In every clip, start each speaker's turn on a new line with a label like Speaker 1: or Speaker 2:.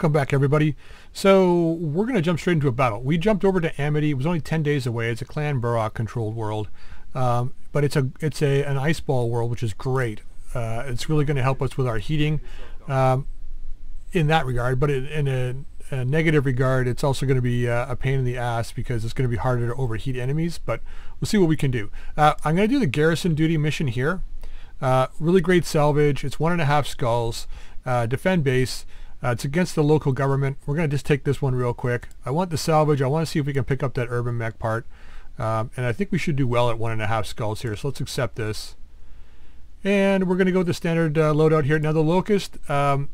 Speaker 1: welcome back everybody. So we're going to jump straight into a battle. We jumped over to Amity. It was only 10 days away. It's a Clan Burrock controlled world. Um, but it's a it's a an ice ball world, which is great. Uh, it's really going to help us with our heating um, in that regard. But in, a, a, negative regard, it's also going to be uh, a pain in the ass because it's going to be harder to overheat enemies. But we'll see what we can do. Uh, I'm going to do the garrison duty mission here. Uh, really great salvage. It's one and a half skulls. Uh, defend base. Uh, it's against the local government. We're going to just take this one real quick. I want the salvage. I want to see if we can pick up that urban mech part. Um, and I think we should do well at one and a half skulls here. So let's accept this. And we're going to go with the standard uh, loadout here. Now the Locust, um,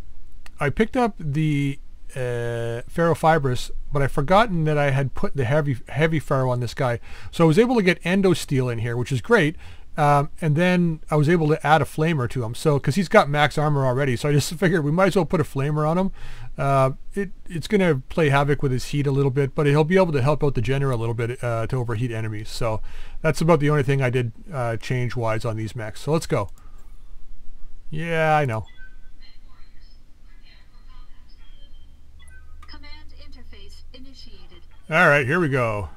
Speaker 1: I picked up the uh, ferrofibrous, but I've forgotten that I had put the heavy heavy ferro on this guy. So I was able to get endo steel in here, which is great. Um, and then I was able to add a flamer to him. So, because he's got max armor already, so I just figured we might as well put a flamer on him. Uh, it, it's going to play havoc with his heat a little bit, but he'll be able to help out the Jenner a little bit uh, to overheat enemies. So that's about the only thing I did uh, change-wise on these mechs. So let's go. Yeah, I know. All right, here we go.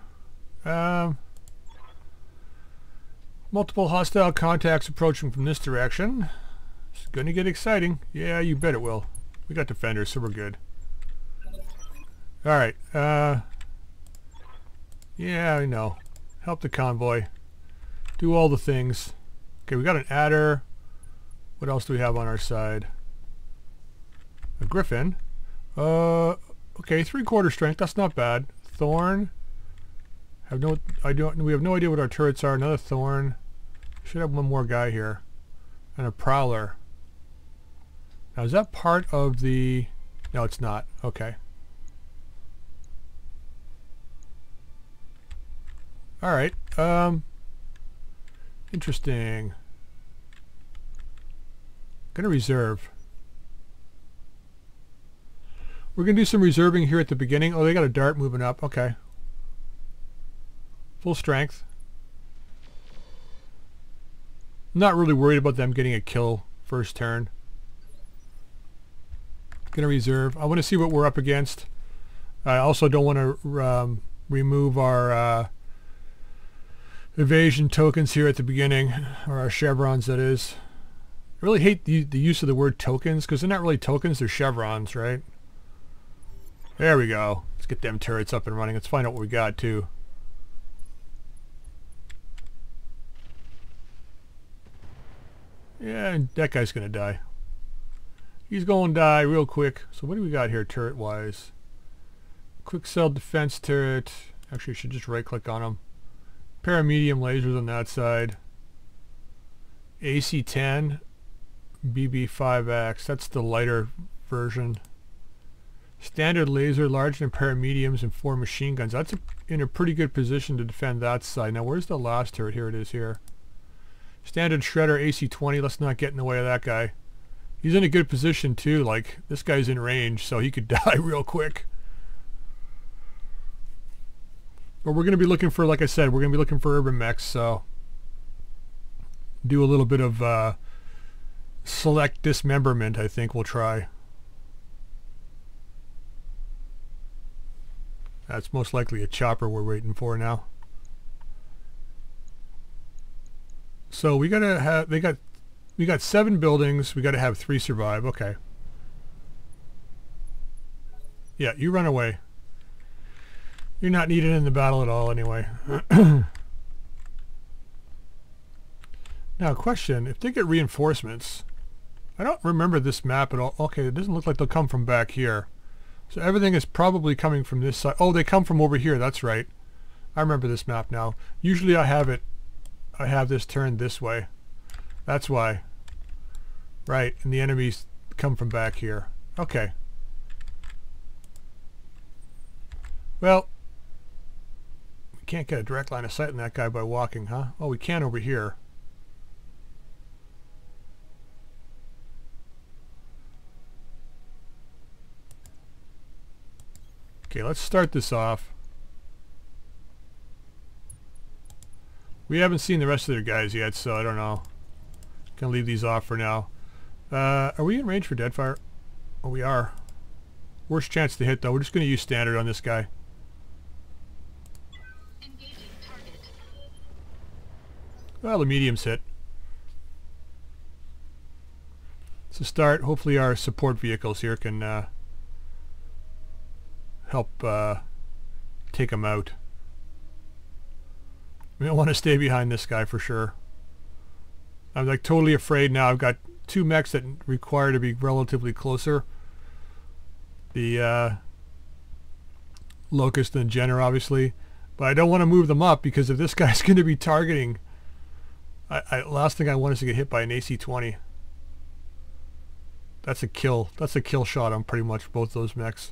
Speaker 1: Um, Multiple hostile contacts approaching from this direction. It's going to get exciting. Yeah, you bet it will. We got defenders, so we're good. Alright, uh... Yeah, I know. Help the convoy. Do all the things. Okay, we got an adder. What else do we have on our side? A griffin. Uh, okay, three-quarter strength. That's not bad. Thorn. Have no, I don't. We have no idea what our turrets are. Another thorn. Should have one more guy here, and a prowler. Now is that part of the? No, it's not. Okay. All right. Um. Interesting. Gonna reserve. We're gonna do some reserving here at the beginning. Oh, they got a dart moving up. Okay. Full strength. Not really worried about them getting a kill first turn. Gonna reserve. I want to see what we're up against. I also don't want to um, remove our uh, evasion tokens here at the beginning, or our chevrons that is. I really hate the, the use of the word tokens because they're not really tokens, they're chevrons, right? There we go. Let's get them turrets up and running. Let's find out what we got too. Yeah, that guy's going to die. He's going to die real quick. So what do we got here turret-wise? Quick cell defense turret. Actually, I should just right-click on him. Pair of medium lasers on that side. AC-10. LB5X. That's the lighter version. Standard laser, large and pair of mediums, and four machine guns. That's a, in a pretty good position to defend that side. Now, where's the last turret? Here it is here. Standard Shredder AC-20. Let's not get in the way of that guy. He's in a good position too. Like, this guy's in range, so he could die real quick. But we're going to be looking for, like I said, we're going to be looking for urban mechs, so do a little bit of uh, select dismemberment, I think we'll try. That's most likely a chopper we're waiting for now. So we gotta have, they got, we got seven buildings. We gotta have three survive. Okay. Yeah, you run away. You're not needed in the battle at all anyway. now question, if they get reinforcements, I don't remember this map at all. Okay, it doesn't look like they'll come from back here. So everything is probably coming from this side. Oh, they come from over here. That's right. I remember this map now. Usually I have it I have this turned this way. That's why. Right, and the enemies come from back here. Okay. Well, we can't get a direct line of sight on that guy by walking, huh? Oh, we can over here. Okay, let's start this off. We haven't seen the rest of their guys yet, so I don't know. Gonna leave these off for now. Uh, are we in range for Deadfire? Oh, we are. Worst chance to hit though. We're just to use standard on this guy. Well, the medium's hit. To start, hopefully our support vehicles here can uh, help uh, take them out. We don't want to stay behind this guy for sure. I'm like totally afraid now. I've got two mechs that require to be relatively closer. The uh, Locust and Jenner, obviously. But I don't want to move them up because if this guy's going to be targeting... I, I, last thing I want is to get hit by an AC-20. That's a kill. That's a kill shot on pretty much both those mechs.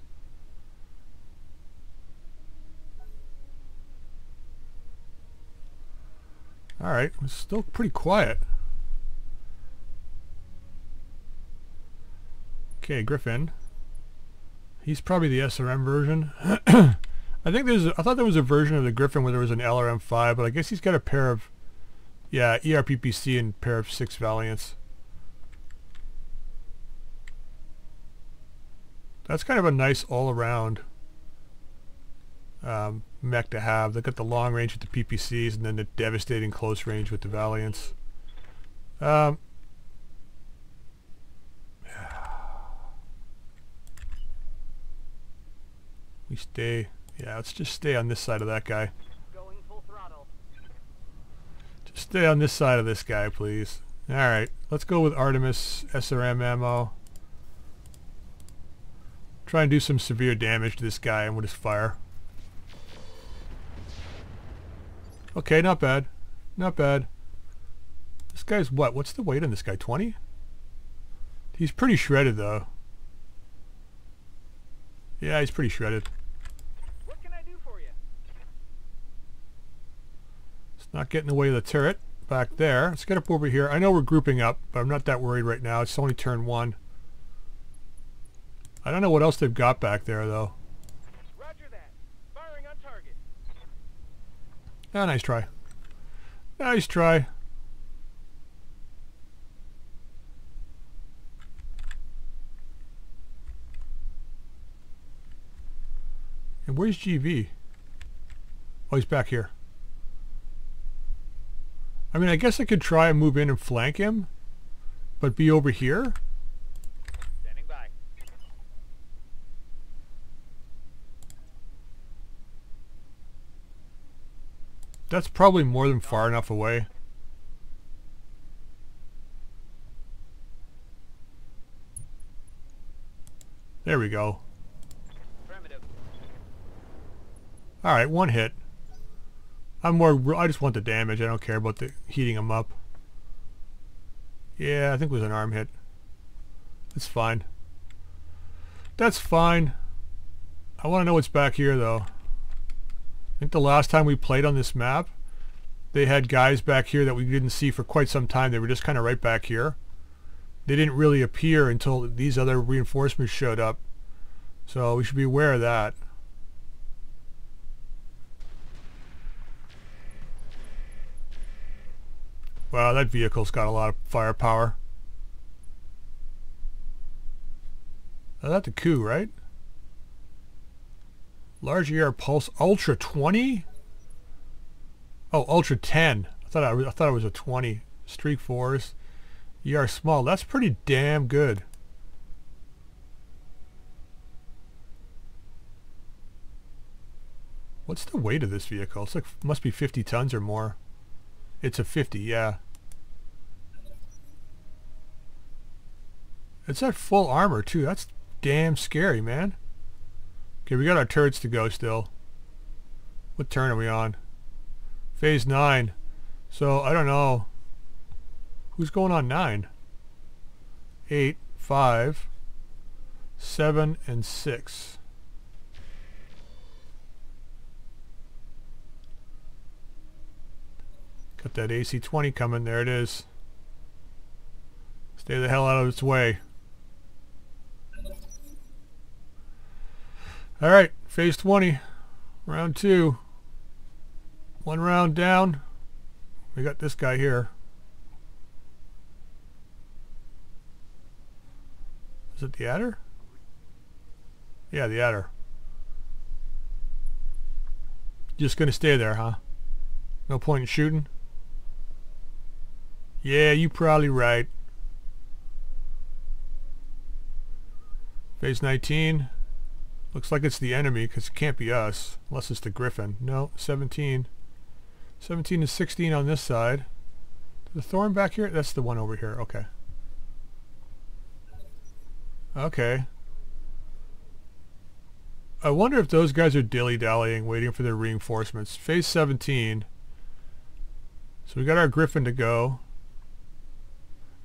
Speaker 1: Alright, it's still pretty quiet. Okay, Griffin. He's probably the SRM version. I think there's. I thought there was a version of the Griffin where there was an LRM5, but I guess he's got a pair of, yeah, ERPPC and pair of six Valiants. That's kind of a nice all-around um, mech to have. They got the long range with the PPCs and then the devastating close range with the Valiants. Um, we stay. Yeah, let's just stay on this side of that guy. Just stay on this side of this guy, please. Alright, let's go with Artemis SRM ammo. Try and do some severe damage to this guy and we'll just fire. Okay, not bad. Not bad. This guy's what? What's the weight on this guy? 20? He's pretty shredded though. Yeah, he's pretty shredded. What can I do for you? It's not getting in the way of the turret back there. Let's get up over here. I know we're grouping up, but I'm not that worried right now. It's only turn one. I don't know what else they've got back there though. Ah, nice try. Nice try. And where's GV? Oh, he's back here. I mean, I guess I could try and move in and flank him, but be over here? That's probably more than far enough away. There we go. Alright, one hit. I'm more, I just want the damage. I don't care about the heating them up. Yeah, I think it was an arm hit. That's fine. That's fine. I want to know what's back here though. I think the last time we played on this map, they had guys back here that we didn't see for quite some time. They were just kind of right back here. They didn't really appear until these other reinforcements showed up. So we should be aware of that. Wow, that vehicle's got a lot of firepower. That's a coup, right? Large ER Pulse Ultra 20? Oh, Ultra 10. I thought I, I thought it was a 20. Streak 4s. ER Small. That's pretty damn good. What's the weight of this vehicle? It's like must be 50 tons or more. It's a 50, yeah. It's that full armor too. That's damn scary, man. Okay, we got our turrets to go still. What turn are we on? Phase 9. So, I don't know. Who's going on 9? 8, 5, 7, and 6. Got that AC-20 coming. There it is. Stay the hell out of its way. All right, phase 20, round two. One round down. We got this guy here. Is it the adder? Yeah, the adder. Just gonna stay there, huh? No point in shooting? Yeah, you probably right. Phase 19. Looks like it's the enemy because it can't be us. Unless it's the Griffin. No, 17. 17 to 16 on this side. The thorn back here? That's the one over here. Okay. Okay. I wonder if those guys are dilly-dallying, waiting for their reinforcements. Phase 17. So we got our Griffin to go.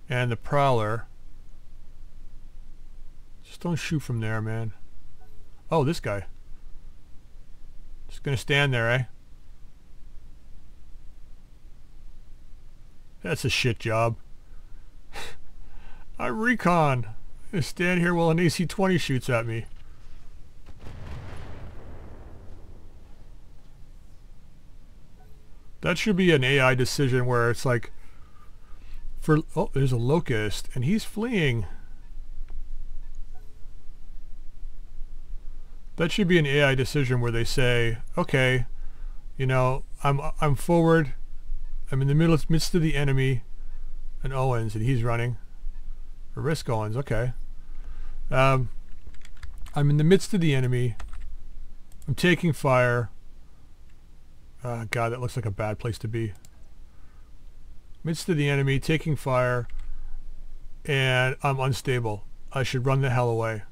Speaker 1: And the Prowler. Just don't shoot from there, man. Oh, this guy. Just gonna stand there, eh? That's a shit job. I recon. I stand here while an AC-20 shoots at me. That should be an AI decision where it's like, for oh, there's a locust and he's fleeing. That should be an AI decision where they say, okay, you know, I'm I'm forward, I'm in the middle midst of the enemy, and Owens, and he's running. Or Risk Owens, okay. Um, I'm in the midst of the enemy. I'm taking fire. Uh, God, that looks like a bad place to be. Midst of the enemy, taking fire, and I'm unstable. I should run the hell away.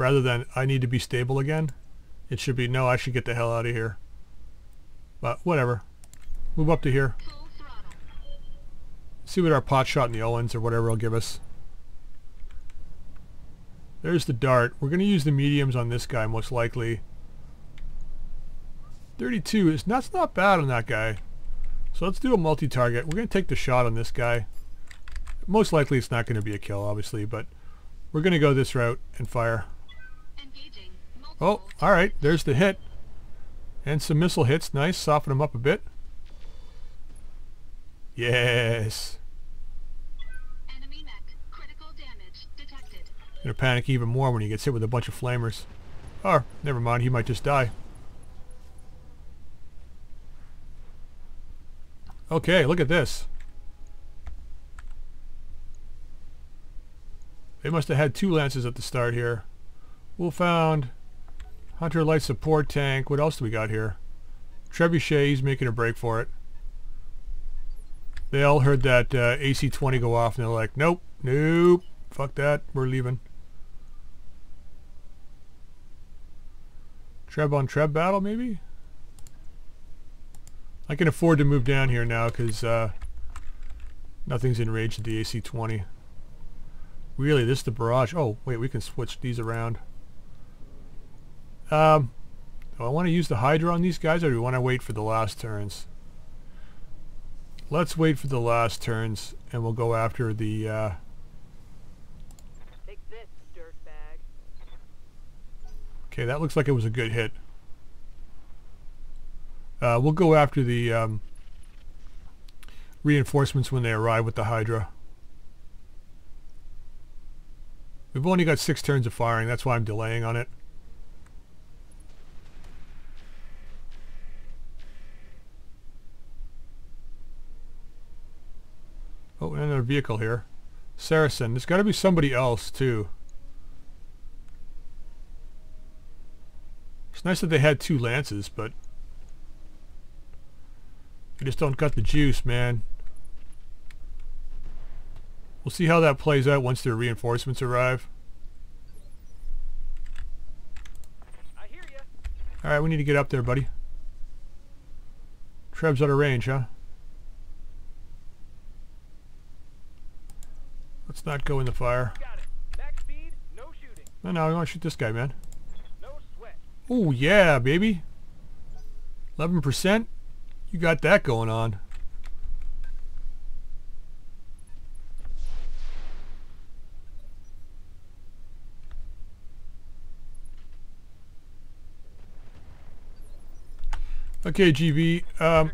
Speaker 1: Rather than, I need to be stable again, it should be, no, I should get the hell out of here. But whatever. Move up to here. See what our pot shot in the Owens or whatever will give us. There's the dart. We're going to use the mediums on this guy most likely. 32 is that's not bad on that guy. So let's do a multi-target. We're going to take the shot on this guy. Most likely it's not going to be a kill, obviously, but we're going to go this route and fire. Oh, alright. There's the hit. And some missile hits. Nice. Soften them up a bit. Yes. enemy critical damage detected Gonna panic even more when he gets hit with a bunch of flamers. Or, never mind, he might just die. Okay, look at this. They must have had two lances at the start here. Wolfhound, Hunter Light Support Tank. What else do we got here? Trebuchet, he's making a break for it. They all heard that uh, AC-20 go off and they're like, nope, nope, fuck that, we're leaving. Treb on Treb battle, maybe? I can afford to move down here now because uh, nothing's enraged at the AC-20. Really, this is the barrage. Oh, wait, we can switch these around. Um, do I want to use the Hydra on these guys or do we want to wait for the last turns? Let's wait for the last turns and we'll go after the... Uh, Okay, that looks like it was a good hit. Uh, we'll go after the um, reinforcements when they arrive with the Hydra. We've only got six turns of firing, that's why I'm delaying on it. Oh, another vehicle here. Saracen. There's got to be somebody else, too. It's nice that they had two lances, but they just don't got the juice, man. We'll see how that plays out once their reinforcements arrive. Alright, we need to get up there, buddy. Treb's out of range, huh? Let's not go in the fire. Speed, no, no, no, I want to shoot this guy, man. Oh yeah, baby. 11%? You got that going on. Okay, GB. Um,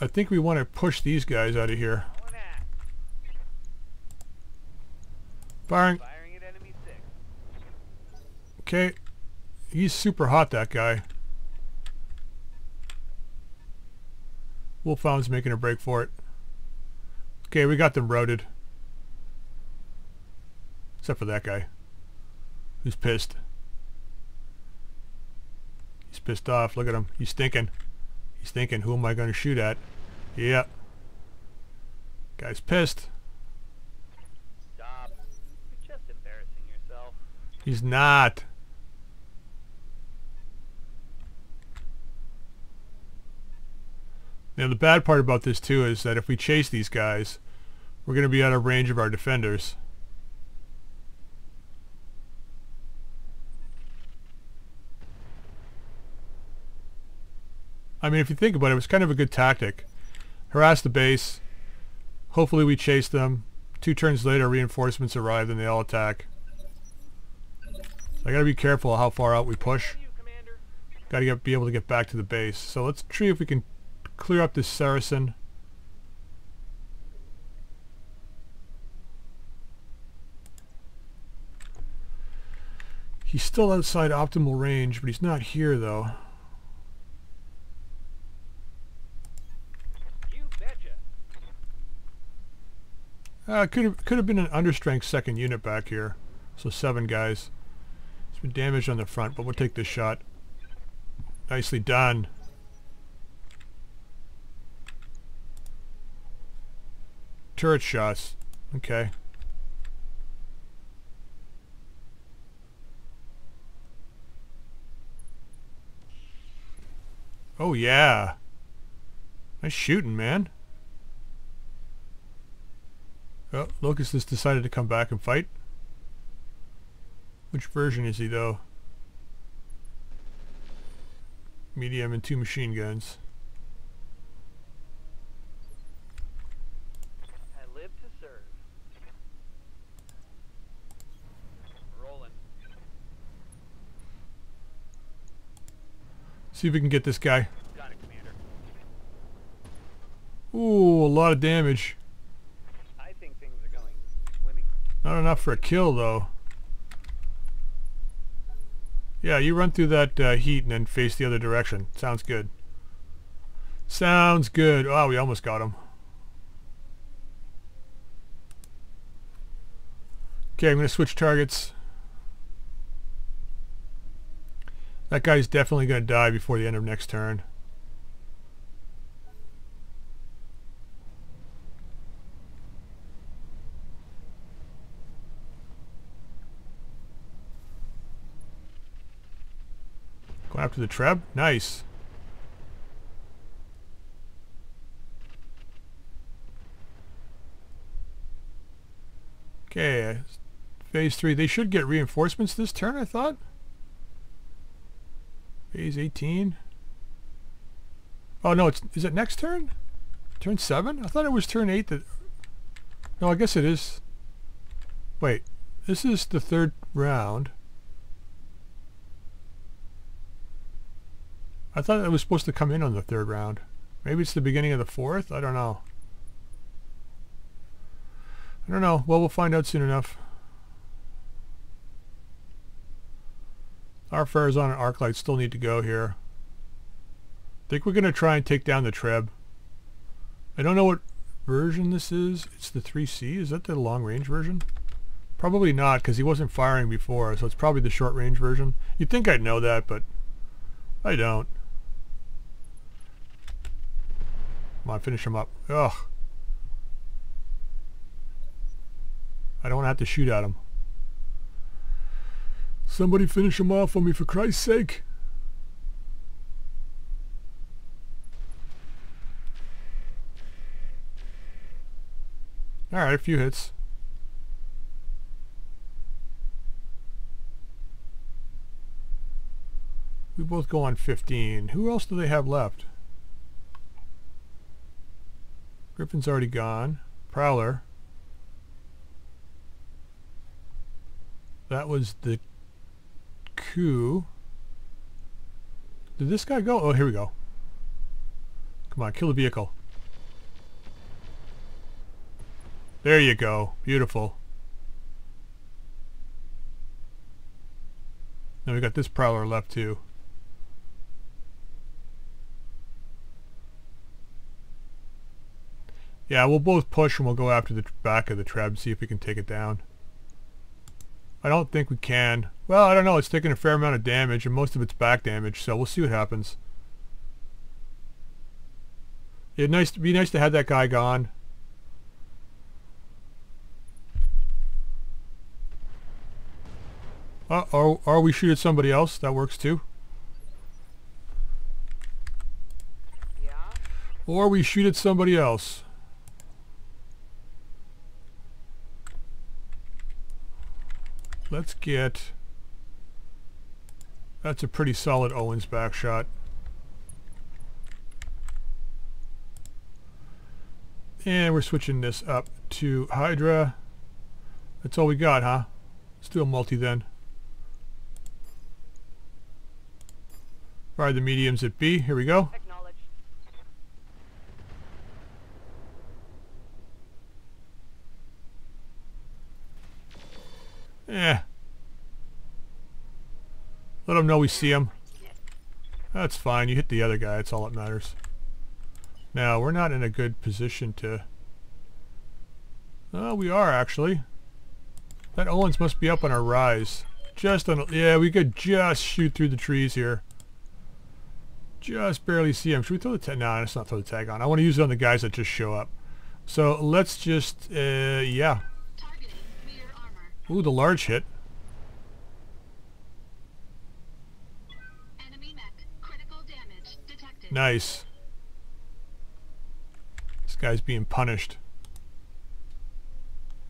Speaker 1: I think we want to push these guys out of here. Firing. Okay. He's super hot, that guy. Wolfhound's making a break for it. Okay, we got them routed. Except for that guy. Who's pissed. He's pissed off. Look at him. He's thinking. He's thinking, who am I going to shoot at? Yep. Guy's pissed.
Speaker 2: Stop. You're just embarrassing yourself.
Speaker 1: He's not. Now the bad part about this too is that if we chase these guys, we're going to be out of range of our defenders. I mean, if you think about it, it was kind of a good tactic. Harass the base. Hopefully we chase them. Two turns later, reinforcements arrive and they all attack. So I gotta be careful how far out we push. Gotta get, be able to get back to the base. So let's see if we can clear up this Saracen. He's still outside optimal range, but he's not here though.
Speaker 2: You betcha.
Speaker 1: Uh, could have could have been an understrength second unit back here. So seven guys. It's been damaged on the front, but we'll take this shot. Nicely done. Turret shots. Okay. Oh yeah. Nice shooting, man. Oh, Locust has decided to come back and fight. Which version is he though? Medium and two machine guns.
Speaker 2: I live to serve. Rolling.
Speaker 1: See if we can get this guy.
Speaker 2: Got it, Commander.
Speaker 1: Ooh, a lot of damage.
Speaker 2: I think things are going swimmingly.
Speaker 1: Not enough for a kill though. Yeah, you run through that uh, heat and then face the other direction. Sounds good. Sounds good. Oh, we almost got him. Okay, I'm going to switch targets. That guy's definitely going to die before the end of next turn. After the Treb? Nice. Okay, phase 3. They should get reinforcements this turn, I thought. Phase 18. Oh, no, it's is it next turn? Turn 7? I thought it was turn 8 that... No, I guess it is. Wait, this is the third round. I thought it was supposed to come in on the third round. Maybe it's the beginning of the fourth? I don't know. I don't know. Well, we'll find out soon enough. Our Farazon and Arclight still need to go here. I think we're going to try and take down the Treb. I don't know what version this is. It's the 3C. Is that the long-range version? Probably not, because he wasn't firing before, so it's probably the short-range version. You'd think I'd know that, but I don't. Come on, finish him up. Ugh. I don't want to have to shoot at him. Somebody finish him off for me, for Christ's sake. Alright, a few hits. We both go on 15. Who else do they have left? Griffin's already gone. Prowler. That was the coup. Did this guy go? Oh, here we go. Come on, kill the vehicle. There you go. Beautiful. Now we got this prowler left too. Yeah, we'll both push and we'll go after the back of the treb, and see if we can take it down. I don't think we can. Well, I don't know. It's taking a fair amount of damage, and most of it's back damage, so we'll see what happens. It'd nice to be nice to have that guy gone. Uh, or, or we shoot at somebody else. That works too.
Speaker 2: Yeah?
Speaker 1: Or we shoot at somebody else. Let's get... That's a pretty solid Owens back shot. And we're switching this up to Hydra. That's all we got, huh? Let's do a multi then. Fire the mediums at B. Here we go. Eh. Let them know we see them. That's fine. You hit the other guy. That's all that matters. Now, we're not in a good position to... Oh, we are actually. That Owens must be up on our rise. Just on... Yeah, we could just shoot through the trees here. Just barely see him. Should we throw the tag? No, let's not throw the tag on. I want to use it on the guys that just show up. So let's just... Uh, yeah.
Speaker 3: Targeting rear armor.
Speaker 1: Ooh, the large hit.
Speaker 3: Enemy mech. Critical damage detected.
Speaker 1: Nice. This guy's being punished.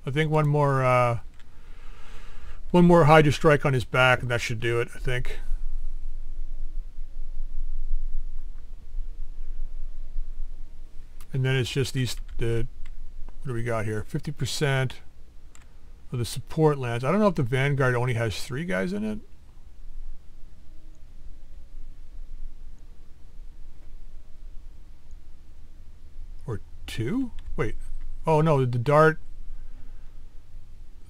Speaker 1: I think one more uh, one more Hydra strike on his back and that should do it, I think. And then it's just these the what do we got here? 50% of the support lance. I don't know if the Vanguard only has three guys in it. Or two? Wait. Oh no, the dart,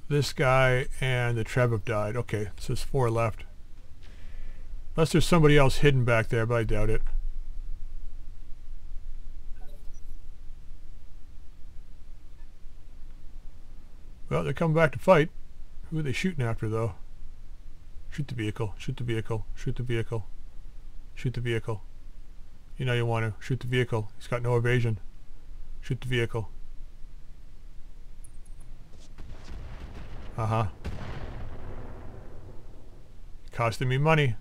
Speaker 1: this guy, and the Treb have died. Okay, so there's four left. Unless there's somebody else hidden back there, but I doubt it. Well, they're coming back to fight. Who are they shooting after, though? Shoot the vehicle. Shoot the vehicle. Shoot the vehicle. Shoot the vehicle. You know you want to. Shoot the vehicle. He's got no evasion. Shoot the vehicle. Uh-huh. Costing me money.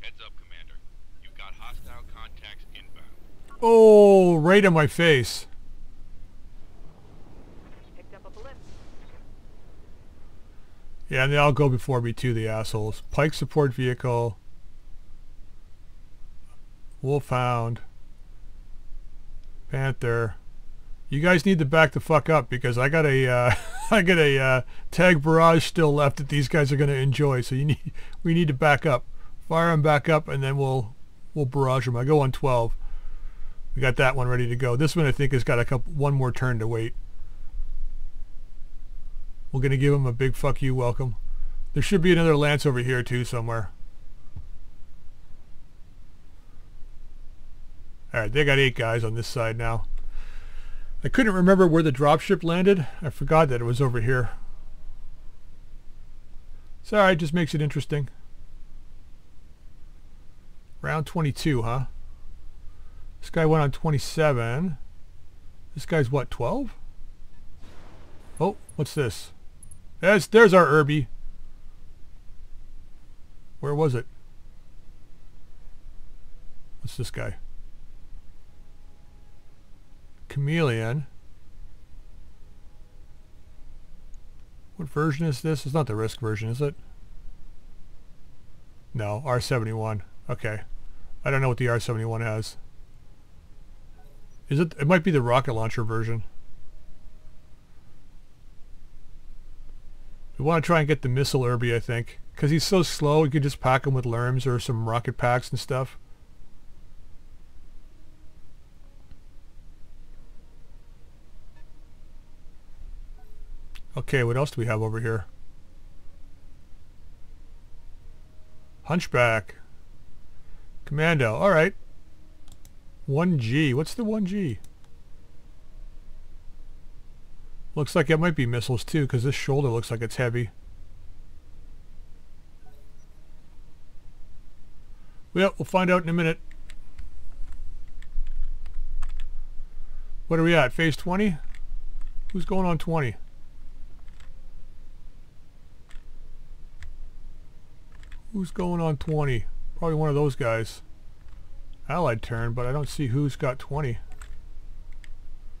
Speaker 4: Heads up, Commander. You've got hostile contacts inbound.
Speaker 1: Oh, right in my face.
Speaker 2: Picked up a blip.
Speaker 1: Yeah, and they all go before me too, the assholes. Pike support vehicle. Wolfhound. Panther. You guys need to back the fuck up because I got a uh, I got a uh, tag barrage still left that these guys are going to enjoy. So you need we need to back up. Fire them back up and then we'll we'll barrage them. I go on 12. We got that one ready to go. This one I think has got a couple one more turn to wait. We're going to give them a big fuck you welcome. There should be another lance over here too somewhere. Alright, they got eight guys on this side now. I couldn't remember where the dropship landed. I forgot that it was over here. It's alright, just makes it interesting. Round 22, huh? This guy went on 27. This guy's what, 12? Oh, what's this? There's, there's our Urbie. Where was it? What's this guy? Chameleon. What version is this? It's not the Risk version, is it? No, R71. Okay. I don't know what the R71 has. Is it? It might be the rocket launcher version. We want to try and get the Missile Urbie, I think. Because he's so slow, we could just pack him with Lerms or some rocket packs and stuff. Okay, what else do we have over here? Hunchback. Commando, alright. 1G, what's the 1G? Looks like it might be missiles too because this shoulder looks like it's heavy. Well, we'll find out in a minute. What are we at? Phase 20? Who's going on 20? Who's going on 20? Probably one of those guys. Allied turn, but I don't see who's got 20.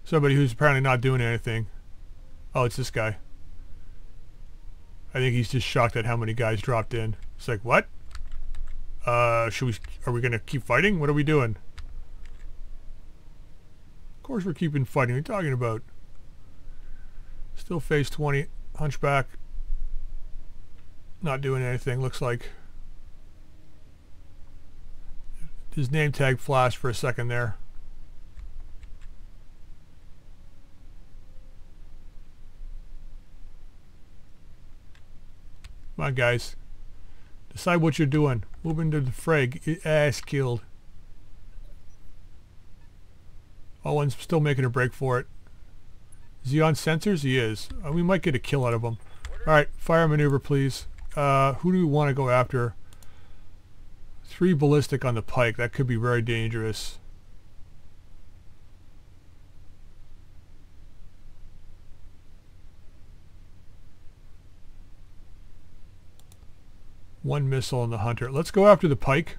Speaker 1: Somebody who's apparently not doing anything. Oh, it's this guy. I think he's just shocked at how many guys dropped in. It's like, what? Uh, should we, are we gonna keep fighting? What are we doing? Of course we're keeping fighting. What are you talking about? Still phase 20. Hunchback. Not doing anything, looks like. His name tag flashed for a second there. Come on, guys. Decide what you're doing. Move into the fray. Get ass killed. Owen's still making a break for it. Is he on sensors? He is. Uh, we might get a kill out of him. Alright, fire maneuver, please. Uh, who do we want to go after? Three ballistic on the pike. That could be very dangerous. One missile on the hunter. Let's go after the pike.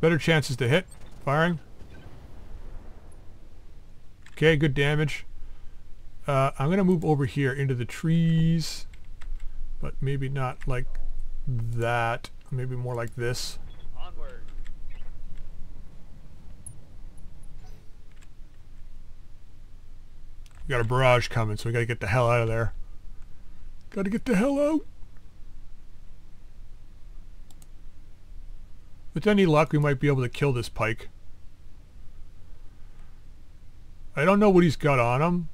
Speaker 1: Better chances to hit. Firing. Okay, good damage. Uh, I'm going to move over here into the trees. But maybe not like that. Maybe more like this.
Speaker 5: Onward.
Speaker 1: We got a barrage coming, so we got to get the hell out of there. Got to get the hell out. With any luck, we might be able to kill this pike. I don't know what he's got on him.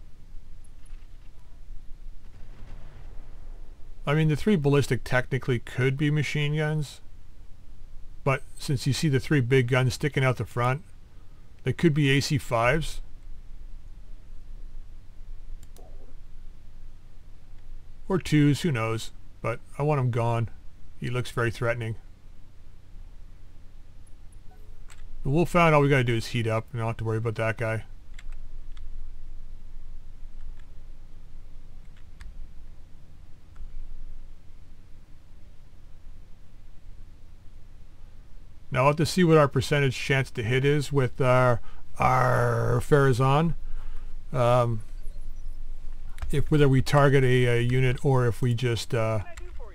Speaker 1: I mean, the three ballistic technically could be machine guns. But since you see the three big guns sticking out the front, they could be AC-5s. Or twos, who knows. But I want him gone. He looks very threatening. The Wolfhound, all we gotta do is heat up. We don't have to worry about that guy. Now I'll have to see what our percentage chance to hit is with our our Farazan. Um, if whether we target a, a, unit or if we just uh,
Speaker 5: What can I do for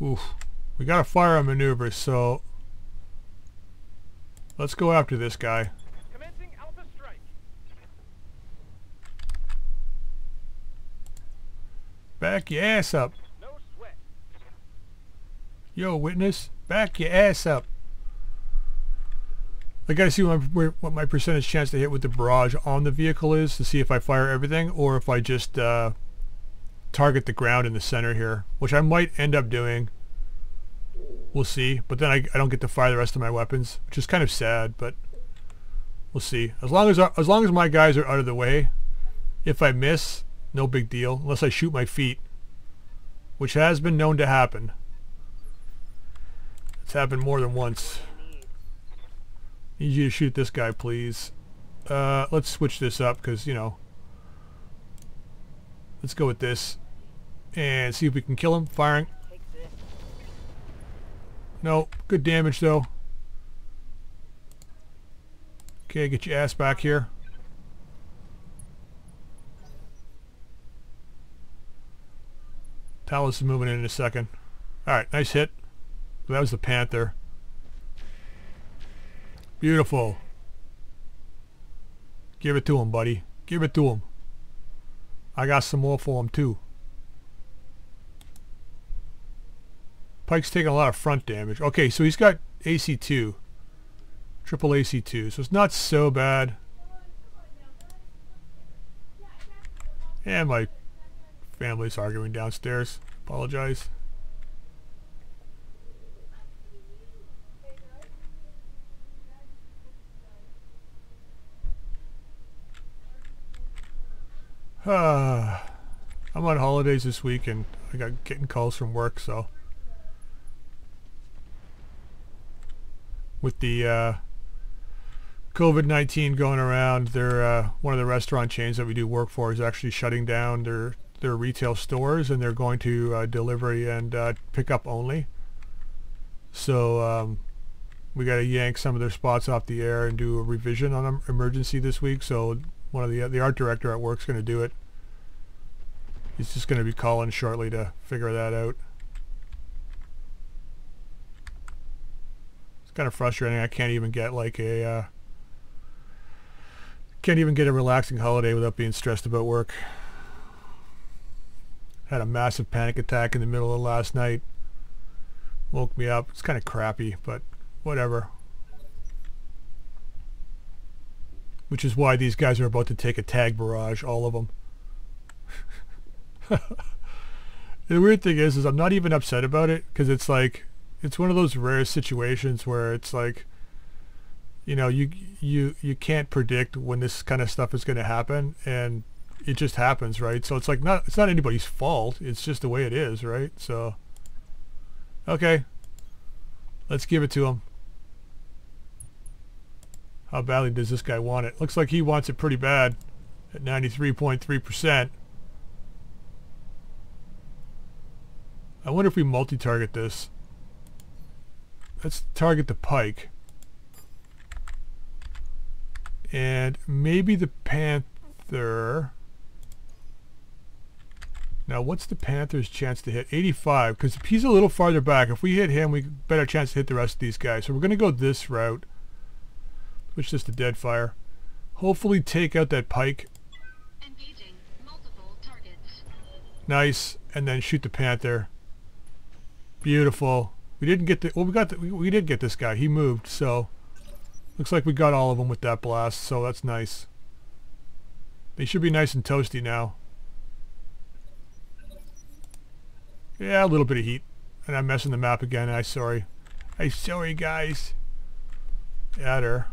Speaker 5: you?
Speaker 1: oof, we got to fire a maneuver. So let's go after this guy.
Speaker 5: Commencing Alpha Strike.
Speaker 1: Back your ass up,
Speaker 5: No sweat.
Speaker 1: yo witness. Back your ass up. I gotta see what my, what my percentage chance to hit with the barrage on the vehicle is to see if I fire everything or if I just uh, target the ground in the center here, which I might end up doing. We'll see, but then I, I don't get to fire the rest of my weapons, which is kind of sad, but we'll see. As long as as long as my guys are out of the way, if I miss, no big deal, unless I shoot my feet, which has been known to happen. It's happened more than once. Need you to shoot this guy, please. Uh, let's switch this up because, you know, let's go with this and see if we can kill him. Firing. No, good damage though. Okay, get your ass back here. Talus is moving in in a second. Alright, nice hit. That was the Panther. Beautiful. Give it to him, buddy. Give it to him. I got some more for him too. Pike's taking a lot of front damage. Okay, so he's got AC2. Triple AC2. So it's not so bad. And my Family's arguing downstairs. Apologize. I'm on holidays this week and I got getting calls from work, so with the uh, COVID-19 going around, they're uh, one of the restaurant chains that we do work for is actually shutting down their their retail stores and they're going to uh, delivery and uh, pickup only. So um, we got to yank some of their spots off the air and do a revision on an emergency this week. So one of the the art director at work's going to do it. He's just going to be calling shortly to figure that out. Kind of frustrating. I can't even get like a uh, can't even get a relaxing holiday without being stressed about work. Had a massive panic attack in the middle of last night. Woke me up. It's kind of crappy, but whatever. Which is why these guys are about to take a tag barrage, all of them. the weird thing is, is I'm not even upset about it because it's like, it's one of those rare situations where it's like, you know, you you you can't predict when this kind of stuff is going to happen, and it just happens, right? So it's like not it's not anybody's fault. It's just the way it is, right? So, okay, let's give it to him. How badly does this guy want it? Looks like he wants it pretty bad, at 93.3 percent. I wonder if we multi-target this. Let's target the pike. And maybe the panther. Now, what's the panther's chance to hit? 85, because if he's a little farther back, if we hit him, we better chance to hit the rest of these guys. So we're going to go this route. Switch this to dead fire. Hopefully take out that pike.
Speaker 3: Engaging multiple targets.
Speaker 1: Nice. And then shoot the panther. Beautiful. We didn't get the, well, we got the, we, we did get this guy. He moved, so looks like we got all of them with that blast, so that's nice. They should be nice and toasty now. Yeah, a little bit of heat. And I'm messing the map again. I sorry. I sorry, guys. There.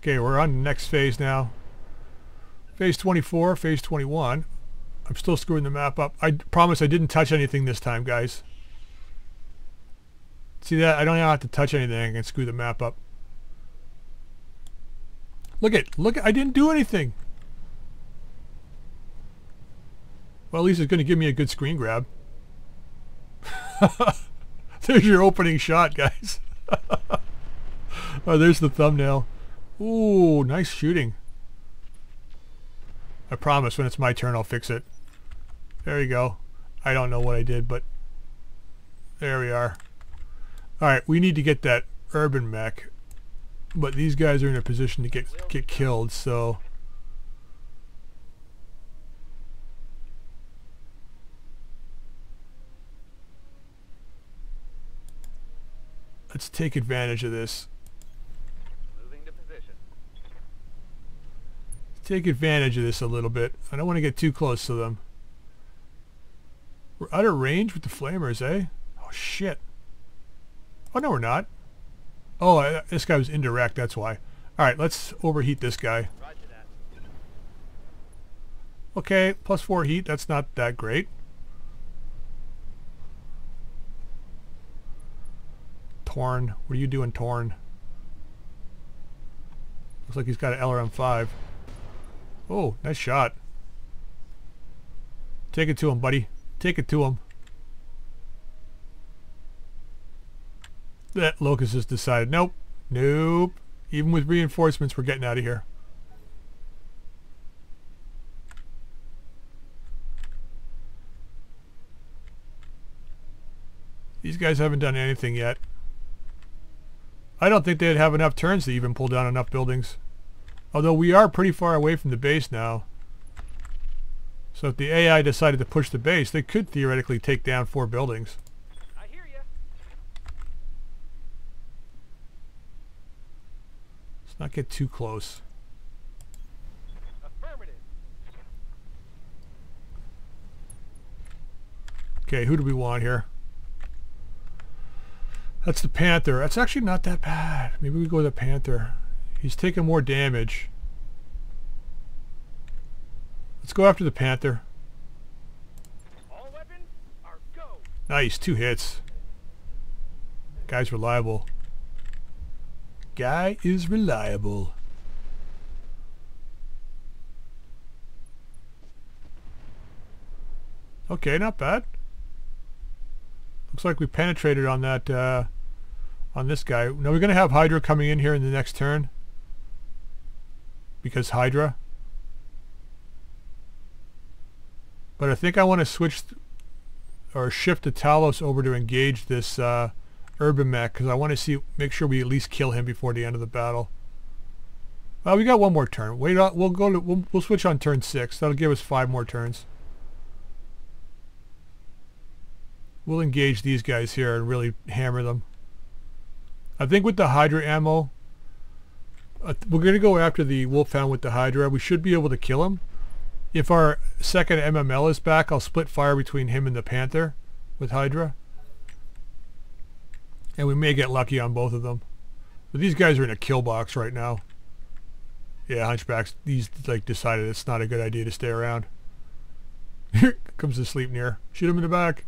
Speaker 1: Okay, we're on the next phase now. Phase 24, phase 21. I'm still screwing the map up. I promise I didn't touch anything this time, guys. See that? I don't even have to touch anything. I can screw the map up. Look at, look at, I didn't do anything. Well, at least it's going to give me a good screen grab. there's your opening shot, guys. oh, there's the thumbnail. Ooh, nice shooting. I promise when it's my turn I'll fix it. There you go. I don't know what I did, but there we are. Alright, we need to get that urban mech. But these guys are in a position to get get killed, so... Let's take advantage of this.
Speaker 5: Moving to position.
Speaker 1: take advantage of this a little bit. I don't want to get too close to them. We're out of range with the flamers, eh? Oh, shit. Oh, no, we're not. Oh, uh, this guy was indirect, that's why. Alright, let's overheat this guy. Okay, plus four heat, that's not that great. Torn. What are you doing, Torn? Looks like he's got an LRM-5. Oh, nice shot. Take it to him, buddy. Take it to him. That Locust has decided, nope, nope. Even with reinforcements, we're getting out of here. These guys haven't done anything yet. I don't think they'd have enough turns to even pull down enough buildings. Although we are pretty far away from the base now. So if the AI decided to push the base, they could theoretically take down four buildings.
Speaker 5: I hear you.
Speaker 1: Let's not get too close.
Speaker 5: Affirmative.
Speaker 1: Okay, who do we want here? That's the Panther. That's actually not that bad. Maybe we go with the Panther. He's taking more damage. Let's go after the Panther.
Speaker 5: All weapons are go.
Speaker 1: Nice, two hits. Guy's reliable. Guy is reliable. Okay, not bad. Looks like we penetrated on that, uh, on this guy. Now we're going to have Hydra coming in here in the next turn. Because Hydra. But I think I want to switch or shift the Talos over to engage this uh, Urban Mech because I want to see, make sure we at least kill him before the end of the battle. We got one more turn. Wait, uh, we'll go to, we'll, we'll switch on turn six. That'll give us five more turns. We'll engage these guys here and really hammer them. I think with the Hydra ammo, uh, we're going to go after the Wolfhound with the Hydra. We should be able to kill him. If our second MML is back, I'll split fire between him and the Panther with Hydra. And we may get lucky on both of them. But these guys are in a kill box right now. Yeah, Hunchbacks, these like decided it's not a good idea to stay around. Here comes the Sleipnir. Shoot him in the back.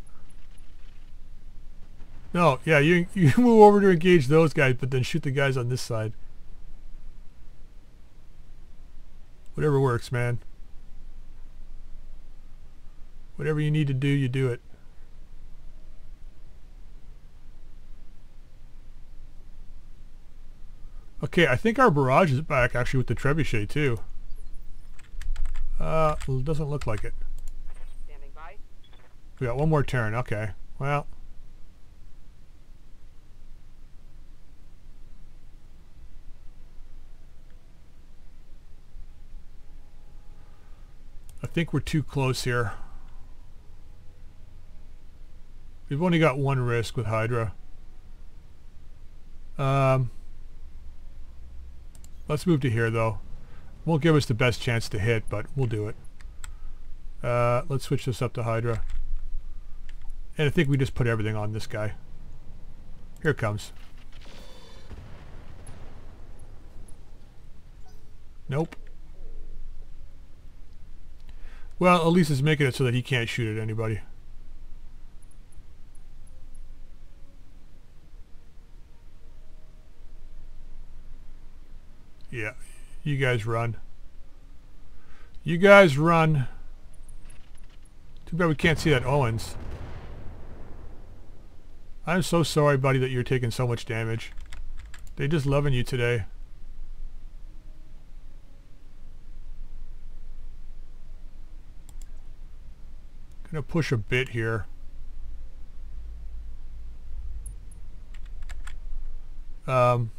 Speaker 1: No, yeah, you you move over to engage those guys, but then shoot the guys on this side. Whatever works, man. Whatever you need to do, you do it. Okay, I think our barrage is back actually with the trebuchet too. Uh, doesn't look like it.
Speaker 2: Standing by.
Speaker 1: We got one more turn. Okay. Well. I think we're too close here. We've only got one risk with Hydra. Um, let's move to here though. Won't give us the best chance to hit, but we'll do it. Uh, let's switch this up to Hydra. And I think we just put everything on this guy. Here it comes. Nope. Well, at least it's making it so that he can't shoot at anybody. Yeah, you guys run. You guys run. Too bad we can't see that Owens. I'm so sorry, buddy, that you're taking so much damage. They just loving you today. Gonna push a bit here. Um,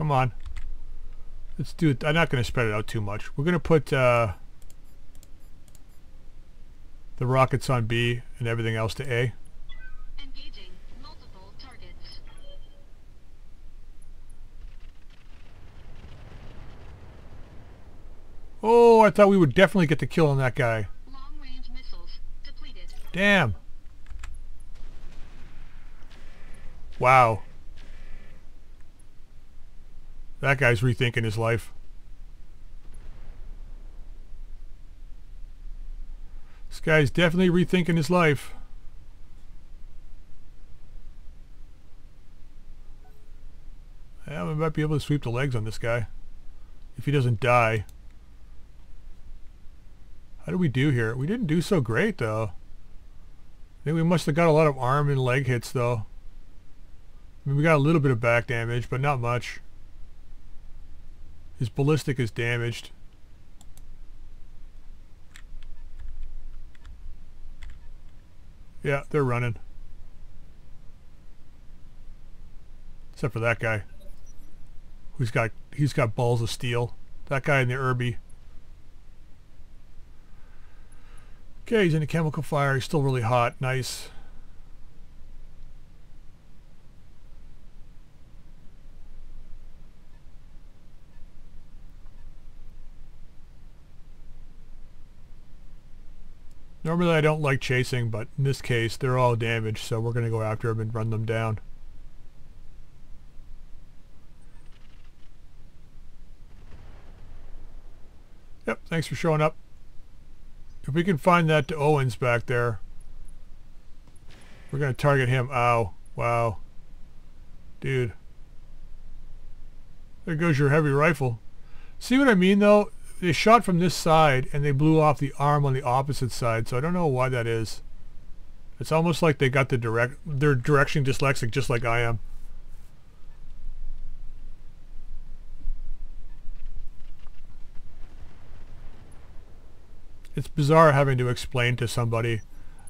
Speaker 1: come on. Let's do it. I'm not going to spread it out too much. We're going to put uh, the rockets on B and everything else to A.
Speaker 3: Engaging multiple targets.
Speaker 1: Oh, I thought we would definitely get the kill on that guy.
Speaker 3: Long range missiles depleted.
Speaker 1: Damn. Wow. That guy's rethinking his life. This guy's definitely rethinking his life. Yeah, we might be able to sweep the legs on this guy. If he doesn't die. How do we do here? We didn't do so great, though. I think we must have got a lot of arm and leg hits, though. I mean, we got a little bit of back damage, but not much. His ballistic is damaged. Yeah, they're running. Except for that guy. Who's got he's got balls of steel. That guy in the Urbie. Okay, he's in a chemical fire. He's still really hot. Nice. Normally I don't like chasing, but in this case they're all damaged, so we're going to go after them and run them down. Yep, thanks for showing up. If we can find that to Owens back there, we're going to target him. Ow. Wow. Dude. There goes your heavy rifle. See what I mean, though? They shot from this side, and they blew off the arm on the opposite side, so I don't know why that is. It's almost like they got the direct, they're direction dyslexic, just like I am. It's bizarre having to explain to somebody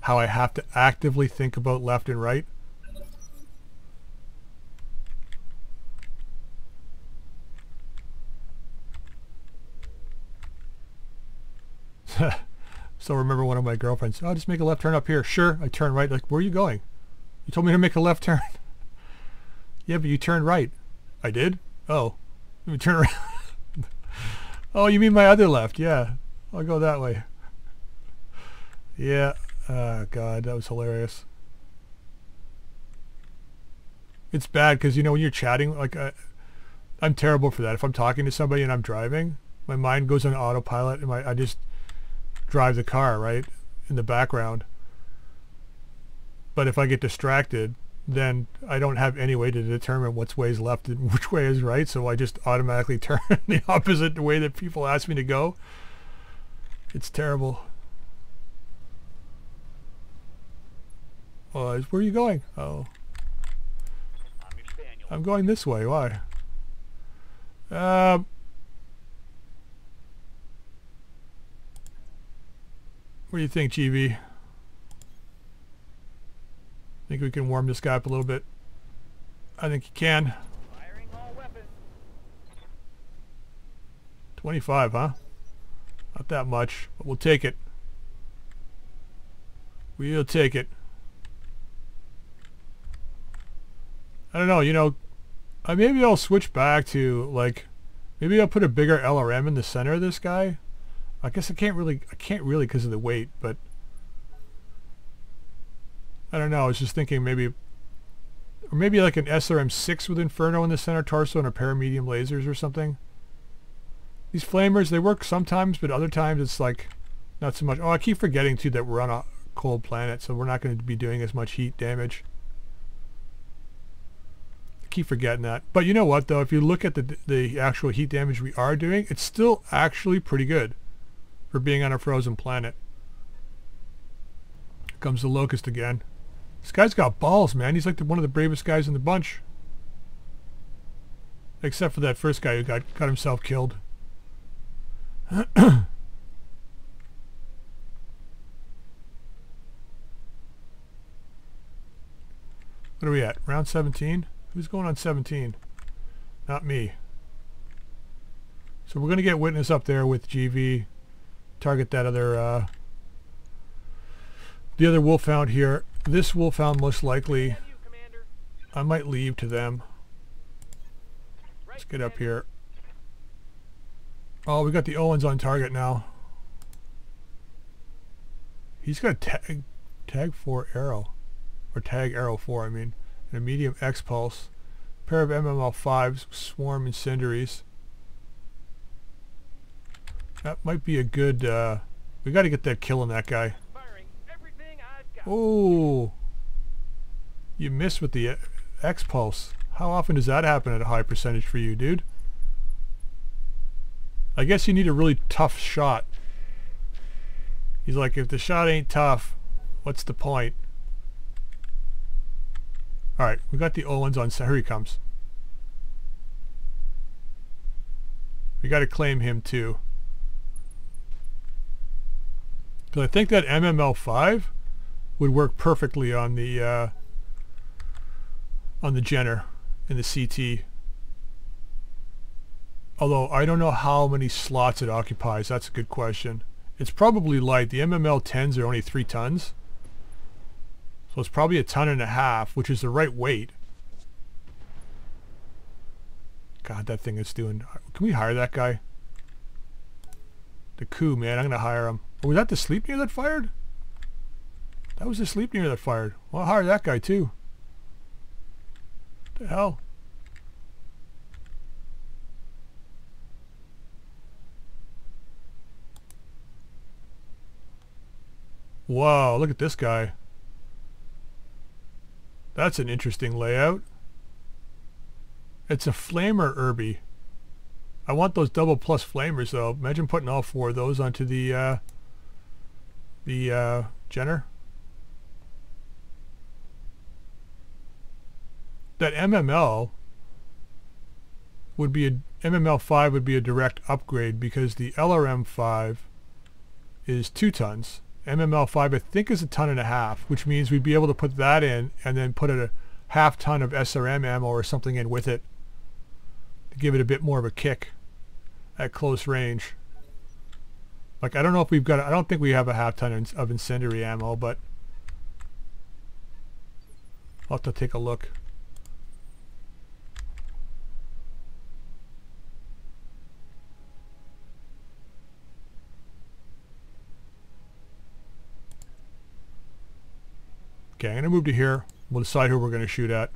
Speaker 1: how I have to actively think about left and right. So remember one of my girlfriends, oh, just make a left turn up here. Sure, I turn right. Like, where are you going? You told me to make a left turn. yeah, but you turned right. I did? Oh. Let me turn around. oh, you mean my other left? Yeah. I'll go that way. Yeah. Oh, God, that was hilarious. It's bad because, you know, when you're chatting, like, uh, I'm terrible for that. If I'm talking to somebody and I'm driving, my mind goes on autopilot and my, I just drive the car, right, in the background. But if I get distracted, then I don't have any way to determine which way is left and which way is right, so I just automatically turn the opposite way that people ask me to go. It's terrible. Oh, where are you going? Oh.
Speaker 5: I'm
Speaker 1: going this way. Why? Um. What do you think, GV? Think we can warm this guy up a little bit? I think you can.
Speaker 5: Firing all weapons.
Speaker 1: 25, huh? Not that much, but we'll take it. We'll take it. I don't know, you know, uh, maybe I'll switch back to, like, maybe I'll put a bigger LRM in the center of this guy. I guess I can't really, I can't really because of the weight, but I don't know, I was just thinking maybe, or maybe like an SRM6 with Inferno in the center torso and a pair of medium lasers or something. These flamers, they work sometimes, but other times it's like not so much. Oh, I keep forgetting too that we're on a cold planet, so we're not going to be doing as much heat damage. I keep forgetting that. But you know what, though? If you look at the, the actual heat damage we are doing, it's still actually pretty good for being on a frozen planet. Here comes the Locust again. This guy's got balls, man. He's like the, one of the bravest guys in the bunch. Except for that first guy who got, got himself killed. what are we at? Round 17? Who's going on 17? Not me. So we're going to get Witness up there with GV. Target that other, uh, the other wolfhound here. This wolfhound most likely, I might leave to them. Let's get up here. Oh, we got the Owens on target now. He's got tag, tag 4 arrow. Or tag arrow 4, I mean. And a medium X pulse. Pair of MML5s, swarm incendiaries. That might be a good, uh, we got to get that kill on that guy.
Speaker 5: Firing everything I've got.
Speaker 1: Oh, you missed with the uh, X pulse. How often does that happen at a high percentage for you, dude? I guess you need a really tough shot. He's like, if the shot ain't tough, what's the point? Alright, we got the Owens on. Here he comes. We got to claim him too. Because I think that MML5 would work perfectly on the uh, on the Jenner in the CT. Although I don't know how many slots it occupies. That's a good question. It's probably light. The MML 10s are only three tons. So it's probably a ton and a half, which is the right weight. God, that thing is doing... Can we hire that guy? The coup, man. I'm going to hire him. Was that the Sleipnir that fired? That was the Sleipnir that fired. Well, hire that guy too. the hell? Wow, look at this guy. That's an interesting layout. It's a flamer Urbie. I want those double plus flamers though. Imagine putting all four of those onto the uh, the uh, Jenner. That MML would be a MML 5 would be a direct upgrade because the LRM 5 is two tons. MML 5 I think is a ton and a half, which means we'd be able to put that in and then put a half ton of SRM ammo or something in with it to give it a bit more of a kick at close range. Like I don't know if we've got I don't think we have a half ton of incendiary ammo, but I'll have to take a look. Okay, I'm going to move to here. We'll decide who we're going to shoot at.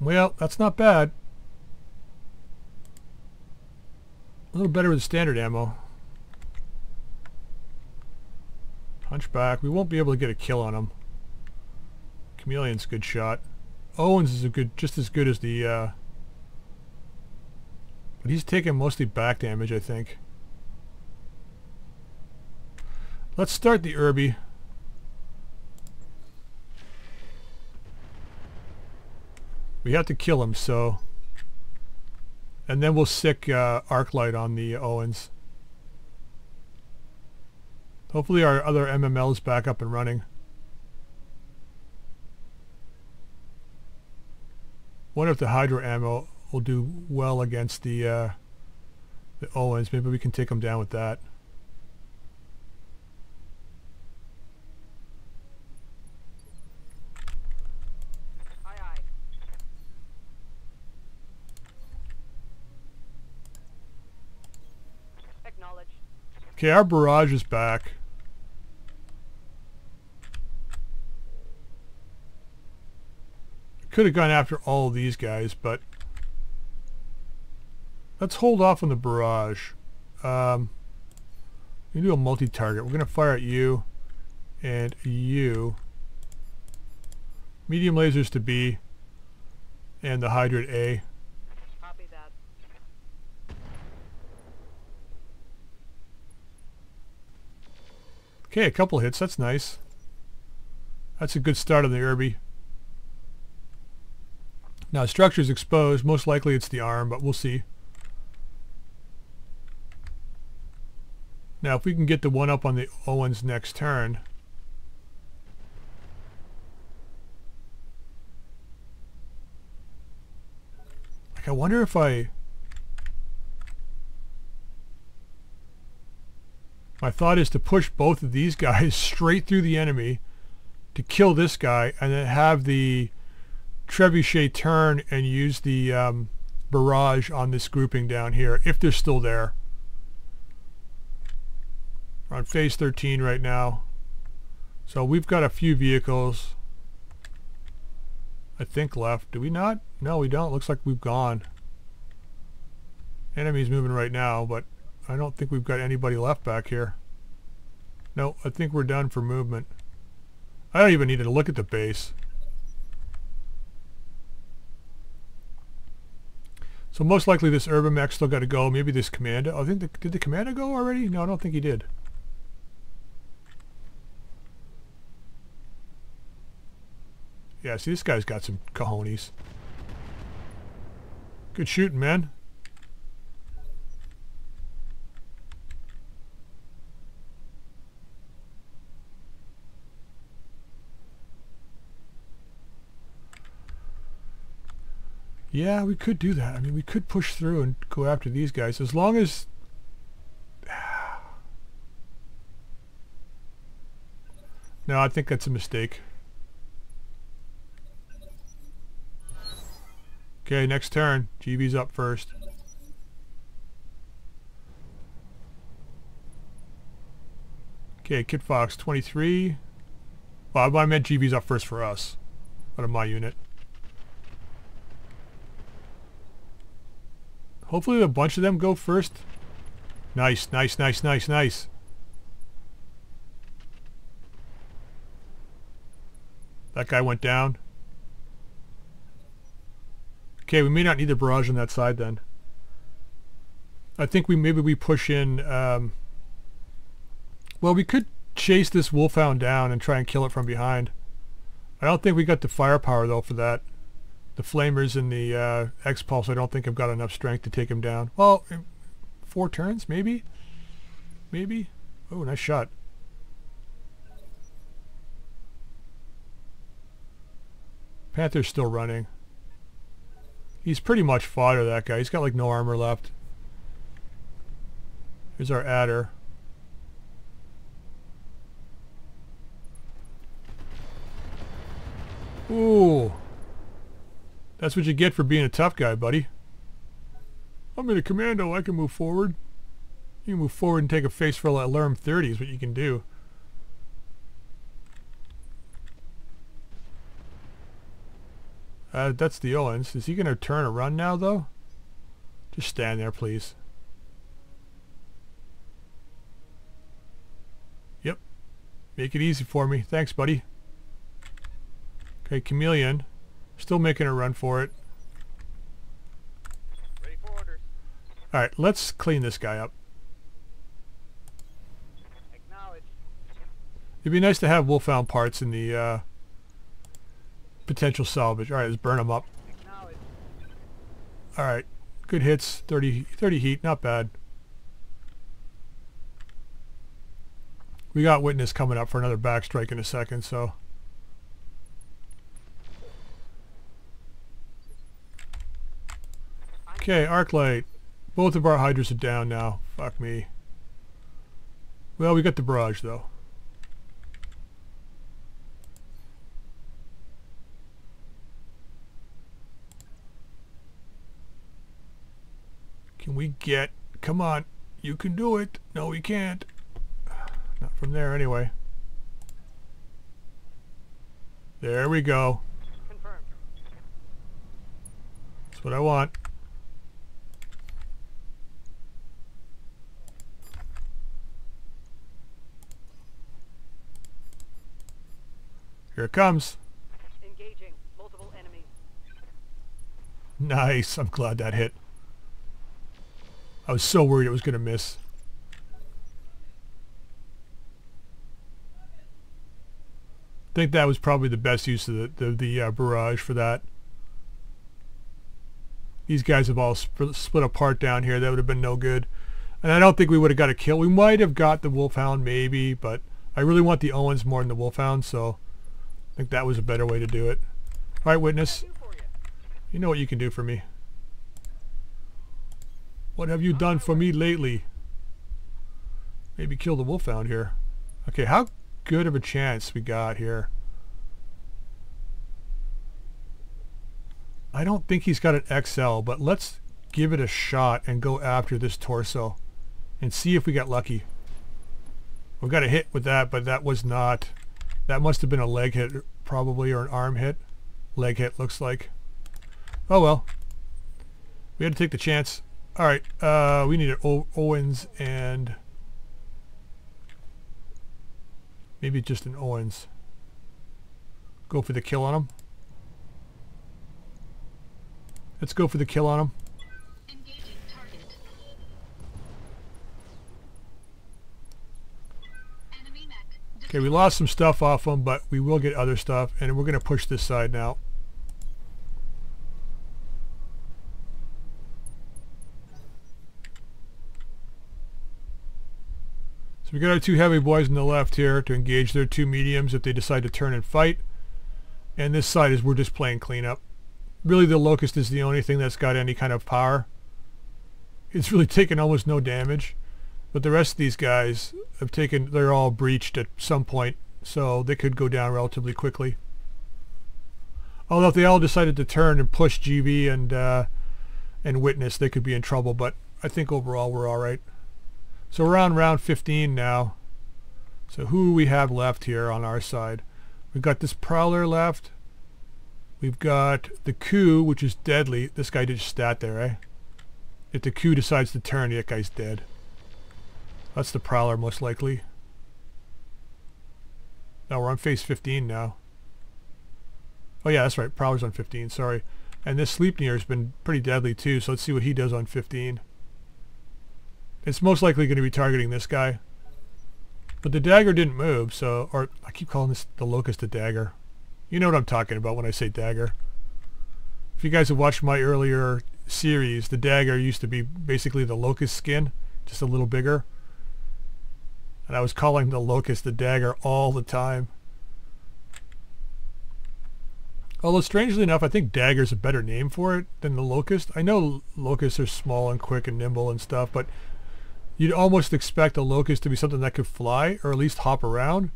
Speaker 1: Well, that's not bad. A little better with standard ammo. Hunchback. We won't be able to get a kill on him. Chameleon's a good shot. Owens is a good, just as good as the uh, but he's taking mostly back damage, I think. Let's start the Urbie. We have to kill him, so... And then we'll sick uh, Arclight on the Owens. Hopefully our other MML is back up and running. Wonder if the Hydra ammo will do well against the uh, the Owens. Maybe we can take them down with that. Okay, our barrage is back. Could have gone after all of these guys, but Let's hold off on the barrage. Um, we do a multi-target. We're going to fire at you and you. Medium lasers to B and the hydrant A.
Speaker 2: Copy that.
Speaker 1: Okay, a couple hits. That's nice. That's a good start on the Urbie. Now, structure's exposed. Most likely it's the arm, but we'll see. Now if we can get the one up on the Owens next turn. Like I wonder if I... My thought is to push both of these guys straight through the enemy to kill this guy and then have the trebuchet turn and use the um, barrage on this grouping down here if they're still there. We're on phase 13 right now. So we've got a few vehicles, I think, left. Do we not? No, we don't. Looks like we've gone. Enemy's moving right now, but I don't think we've got anybody left back here. No, I think we're done for movement. I don't even need to look at the base. So most likely this Urban Mech still got to go. Maybe this Commando. Oh, I think the, did the commander go already? No, I don't think he did. Yeah, see, this guy's got some cojones. Good shooting, man. Yeah, we could do that. I mean, we could push through and go after these guys as long as. No, I think that's a mistake. Okay, next turn. GB's up first. Okay, Kit Fox 23. Well, I meant GB's up first for us. Out of my unit. Hopefully a bunch of them go first. Nice, nice, nice, nice, nice. That guy went down. Okay, we may not need the barrage on that side then. I think we maybe we push in. Um, well, we could chase this wolfhound down and try and kill it from behind. I don't think we got the firepower though for that. The flamers and the uh, X-Pulse I don't think I've got enough strength to take him down. Well, four turns maybe? Maybe? Oh, nice shot. Panther's still running. He's pretty much fodder, that guy. He's got like no armor left. Here's our adder. Ooh. That's what you get for being a tough guy, buddy. I'm in a commando. I can move forward. You can move forward and take a face full at LRM 30 is what you can do. Uh, that's the Owens. Is he going to turn and run now, though? Just stand there, please. Yep. Make it easy for me. Thanks, buddy. Okay, Chameleon. Still making a run for it.
Speaker 5: Ready for orders.
Speaker 1: Alright, let's clean this guy up.
Speaker 5: Acknowledge.
Speaker 1: It'd be nice to have Wolfhound parts in the uh, potential salvage. Alright, let's burn them up. Alright, good hits. 30, 30 heat, not bad. We got Witness coming up for another backstrike in a second, so... Okay, Arclight. Both of our hydras are down now. Fuck me. Well, we got the barrage, though. Can we get... Come on. You can do it. No, we can't. Not from there, anyway. There we go.
Speaker 5: Confirmed.
Speaker 1: That's what I want. Here it comes.
Speaker 2: Engaging multiple enemies.
Speaker 1: Nice. I'm glad that hit. I was so worried it was going to miss. I think that was probably the best use of the, the, the uh, barrage for that. These guys have all sp split apart down here. That would have been no good. And I don't think we would have got a kill. We might have got the Wolfhound maybe, but I really want the Owens more than the Wolfhound, so I think that was a better way to do it. All right, Witness.
Speaker 5: You.
Speaker 1: Know what you can do for me. What have you done for me lately? Maybe kill the wolfhound here. Okay, how good of a chance we got here? I don't think he's got an XL, but let's give it a shot and go after this torso and see if we got lucky. We got a hit with that, but that was not... That must have been a leg hit probably or an arm hit. Leg hit looks like. Oh well. We had to take the chance. Alright, uh, we needed Owens and... Maybe just an Owens. Go for the kill on him. Let's go for the kill on him. Okay, we lost some stuff off them, but we will get other stuff, and we're going to push this side now. So we got our two heavy boys on the left here to engage their two mediums if they decide to turn and fight. And this side is we're just playing cleanup. really the Locust is the only thing that's got any kind of power. It's really taken almost no damage. But the rest of these guys have taken, they're all breached at some point, so they could go down relatively quickly. Although if they all decided to turn and push GB and uh, and Witness, they could be in trouble, but I think overall we're alright. So we're on round 15 now. So who we have left here on our side? We've got this Prowler left. We've got the coup, which is deadly. This guy just stat there, eh? If the coup decides to turn, that guy's dead. That's the Prowler, most likely. Now we're on phase 15 now. Oh yeah, that's right. Prowler's on 15, sorry. And this Sleipnir has been pretty deadly too, so let's see what he does on 15. It's most likely going to be targeting this guy. But the dagger didn't move, so... Or, I keep calling this the Locust a dagger. You know what I'm talking about when I say dagger. If you guys have watched my earlier series, the dagger used to be basically the locust skin, just a little bigger. And I was calling the locust the dagger all the time. Although strangely enough, I think dagger's a better name for it than the locust. I know locusts are small and quick and nimble and stuff, but you'd almost expect a locust to be something that could fly or at least hop around.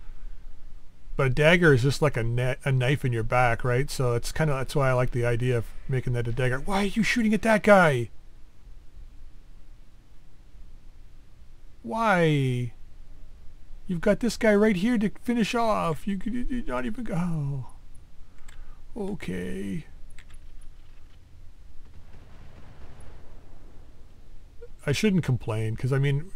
Speaker 1: But a dagger is just like a, net, a knife in your back, right? So it's kind of that's why I like the idea of making that a dagger. Why are you shooting at that guy? Why? You've got this guy right here to finish off. You could not even go. Oh, okay. I shouldn't complain because I mean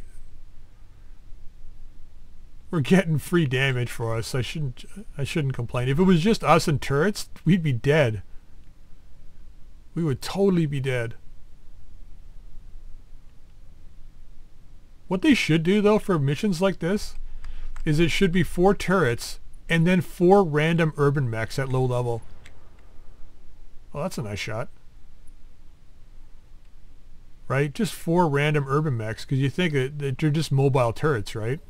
Speaker 1: we're getting free damage for us. I shouldn't I shouldn't complain. If it was just us and turrets, we'd be dead. We would totally be dead. What they should do though for missions like this is it should be four turrets and then four random urban mechs at low level. Well, that's a nice shot. Right? Just four random urban mechs because you think that, that they're just mobile turrets, right?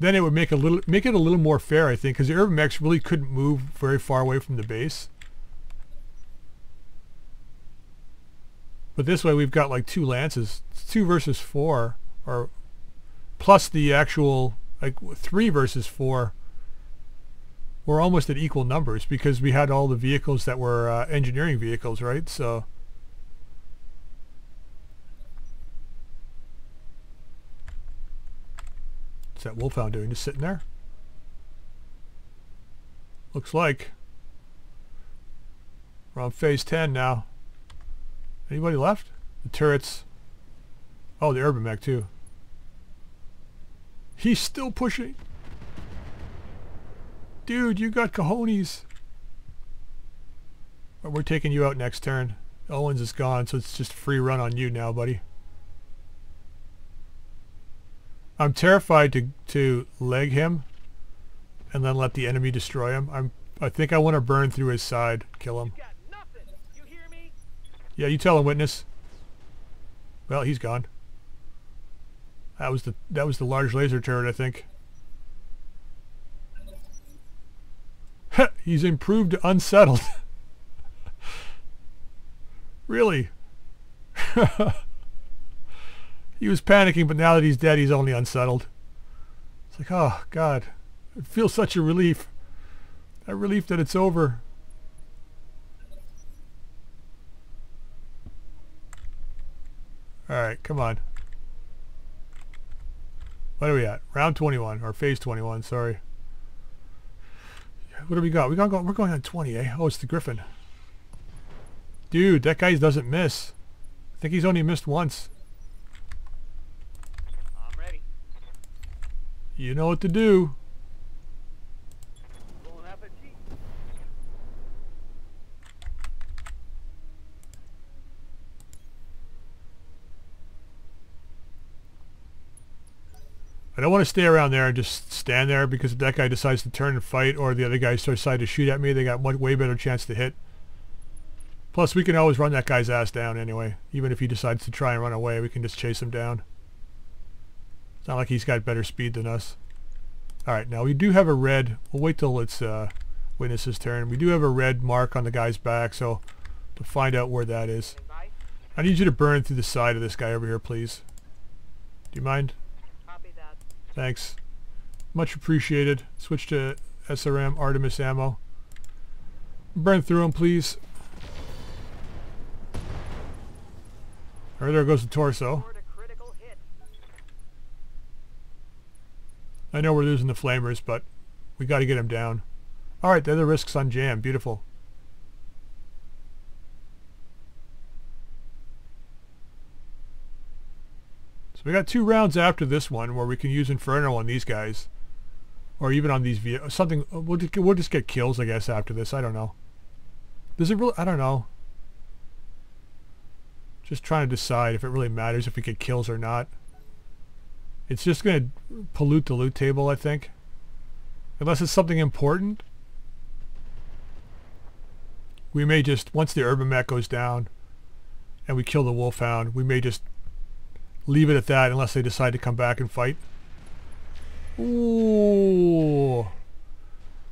Speaker 1: then it would make a little make it a little more fair, I think, because the urban mechs really couldn't move very far away from the base. But this way we've got like two lances, it's two versus four, or plus the actual like three versus four. We're almost at equal numbers because we had all the vehicles that were uh, engineering vehicles, right? So. What's that Wolfhound doing? Just sitting there? Looks like. We're on phase 10 now. Anybody left? The turrets. Oh, the urban mech too. He's still pushing. Dude, you got cojones. But we're taking you out next turn. Owens is gone, so it's just a free run on you now, buddy. I'm terrified to to leg him and then let the enemy destroy him. I'm I think I want to burn through his side, kill him.
Speaker 5: Got. You hear me?
Speaker 1: Yeah, you tell him, witness. Well, he's gone. That was the that was the large laser turret, I think. he's improved to unsettled. really? he was panicking, but now that he's dead, he's only unsettled. It's like, oh, God. It feels such a relief. A relief that it's over. Alright, come on. What are we at? Round 21, or phase 21, sorry. What do we got? We got go, we're going on 20, eh? Oh, it's the Griffin. Dude, that guy doesn't miss. I think he's only missed once. I'm ready. You know what to do. I don't want to stay around there and just stand there because if that guy decides to turn and fight or the other guy decide to shoot at me, they got one way better chance to hit. Plus, we can always run that guy's ass down anyway. Even if he decides to try and run away, we can just chase him down. It's not like he's got better speed than us. Alright, now we do have a red. We'll wait till it's uh, Witness's turn. We do have a red mark on the guy's back, so to find out where that is. I need you to burn through the side of this guy over here, please. Do you mind? Thanks. Much appreciated. Switch to SRM Artemis ammo. Burn through him, please. Or there goes the torso. I know we're losing the flamers, but we got to get him down. All right, they're the risks on jam. Beautiful. So we got two rounds after this one where we can use Inferno on these guys. Or even on these. Something, we'll just, we'll just get kills, I guess, after this. I don't know. Does it really, I don't know. Just trying to decide if it really matters if we get kills or not. It's just going to pollute the loot table, I think. Unless it's something important. We may just, once the urban mech goes down and we kill the wolfhound, we may just leave it at that unless they decide to come back and fight. Ooh.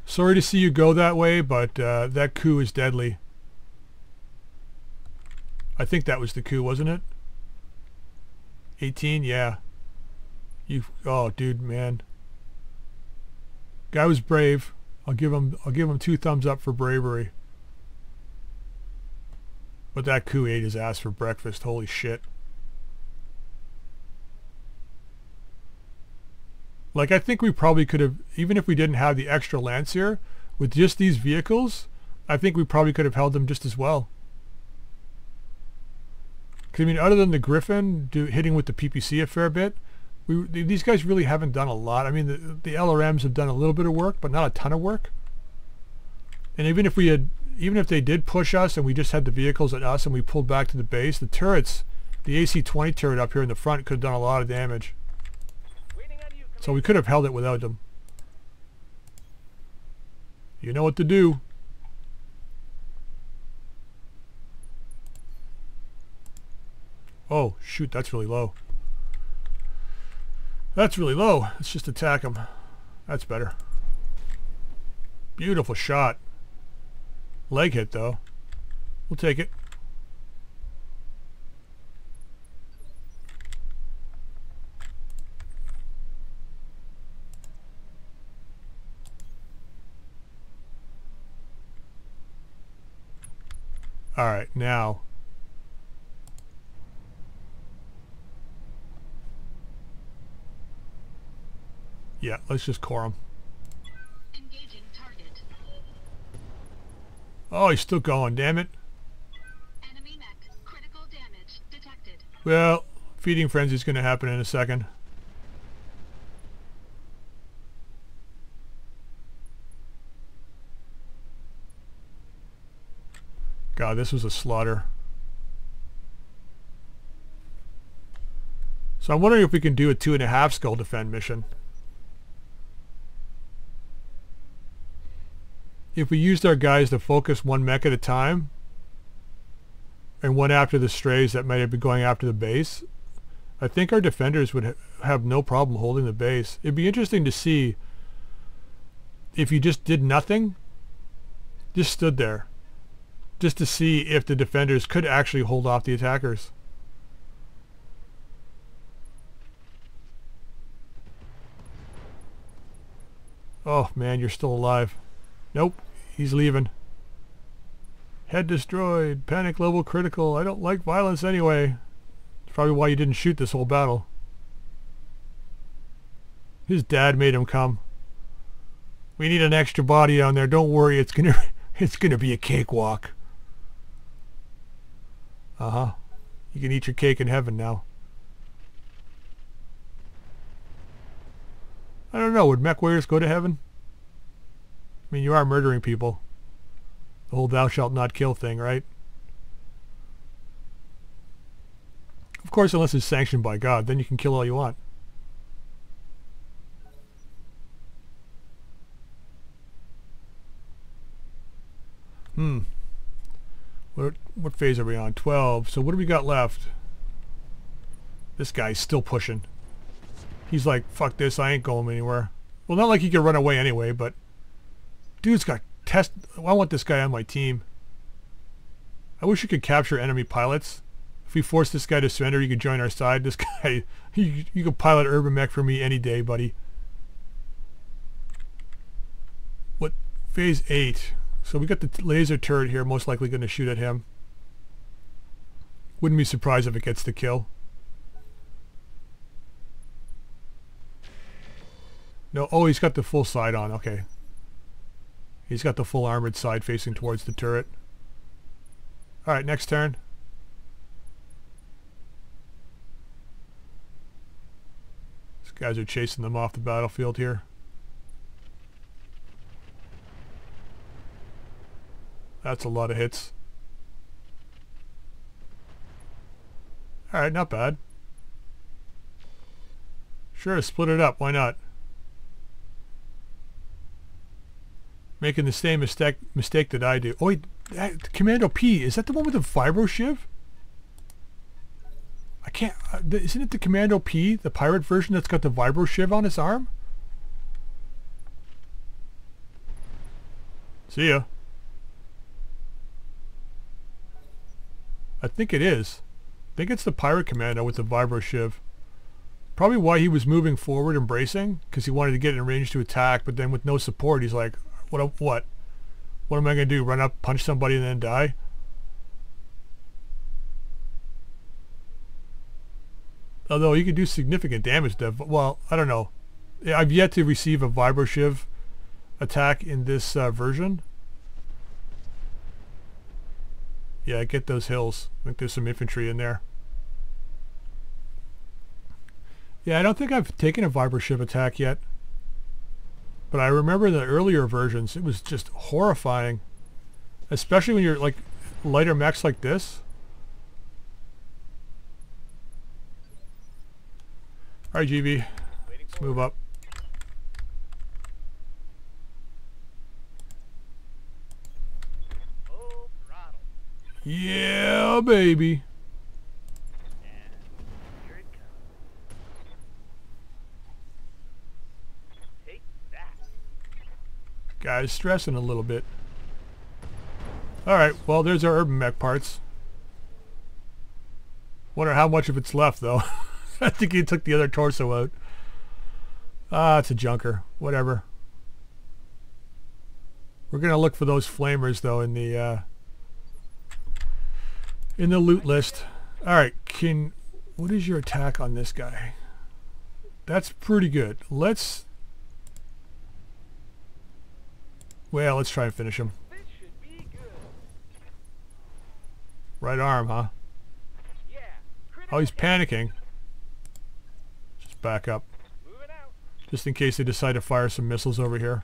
Speaker 1: Sorry to see you go that way, but uh, that coup is deadly. I think that was the coup, wasn't it? 18, yeah. You, oh, dude, man. Guy was brave. I'll give him, I'll give him two thumbs up for bravery. But that coup ate his ass for breakfast. Holy shit. Like, I think we probably could have, even if we didn't have the extra lance here, with just these vehicles, I think we probably could have held them just as well. 'Cause, I mean, other than the Griffin do, hitting with the PPC a fair bit, we, these guys really haven't done a lot. I mean, the, the LRMs have done a little bit of work, but not a ton of work. And even if we had, even if they did push us and we just had the vehicles at us and we pulled back to the base, the turrets, the AC-20 turret up here in the front could have done a lot of damage. So we could have held it without them. You know what to do. Oh, shoot, that's really low. That's really low. Let's just attack him. That's better. Beautiful shot. Leg hit, though. We'll take it. All right, now. Yeah, let's just core him. Oh, he's still going, damn it.
Speaker 3: Enemy mech. Critical damage detected.
Speaker 1: Well, feeding frenzy is going to happen in a second. God, this was a slaughter. So I'm wondering if we can do a two and a half skull defend mission. If we used our guys to focus one mech at a time, and one after the strays that might have been going after the base, I think our defenders would ha- have no problem holding the base. It'd be interesting to see if you just did nothing, just stood there, just to see if the defenders could actually hold off the attackers. Oh man, you're still alive. Nope, he's leaving. Head destroyed. Panic level critical. I don't like violence anyway. It's probably why you didn't shoot this whole battle. His dad made him come. We need an extra body down there. Don't worry, it's gonna it's gonna be a cakewalk. Uh-huh. You can eat your cake in heaven now. I don't know, would mech go to heaven? I mean, you are murdering people. The whole thou shalt not kill thing, right? Of course, unless it's sanctioned by God, then you can kill all you want. Hmm. What, what phase are we on? 12. So what do we got left? This guy's still pushing. He's like, fuck this, I ain't going anywhere. Well, not like he could run away anyway, but... Dude's got test. I want this guy on my team. I wish you could capture enemy pilots. If we force this guy to surrender, you could join our side. This guy, you, you could pilot urban mech for me any day, buddy. What phase eight? So we got the laser turret here, most likely going to shoot at him. Wouldn't be surprised if it gets the kill. No, oh, he's got the full side on. Okay. He's got the full armored side facing towards the turret. All right, next turn. These guys are chasing them off the battlefield here. That's a lot of hits. All right, not bad. Sure, split it up. Why not? Making the same mistake mistake that I do. Oh wait, that, Commando P is that the one with the vibro shiv? I can't. Uh, isn't it the Commando P, the pirate version that's got the vibro shiv on his arm? See ya. I think it is. I think it's the pirate commando with the vibro shiv. Probably why he was moving forward and bracing, because he wanted to get in range to attack, but then with no support, he's like, what? What? What am I gonna do? Run up, punch somebody, and then die? Although he could do significant damage to, well, I don't know. I've yet to receive a vibro shiv attack in this uh, version. Yeah, get those hills. I think there's some infantry in there. Yeah, I don't think I've taken a vibro shiv attack yet. But I remember the earlier versions, it was just horrifying. Especially when you're like lighter mechs like this. Alright GV, let's move up.
Speaker 5: Full throttle.
Speaker 1: Yeah, baby. Guys stressing a little bit. Alright, well there's our urban mech parts. Wonder how much of it's left though. I think he took the other torso out. Ah, it's a junker. Whatever. We're gonna look for those flamers though in the uh, in the loot list. All right, can what is your attack on this guy? That's pretty good. Let's well, let's try and finish him.
Speaker 5: This should be good.
Speaker 1: Right arm, huh?
Speaker 5: Yeah.
Speaker 1: Oh, he's panicking. Just back up, just in case they decide to fire some missiles over here.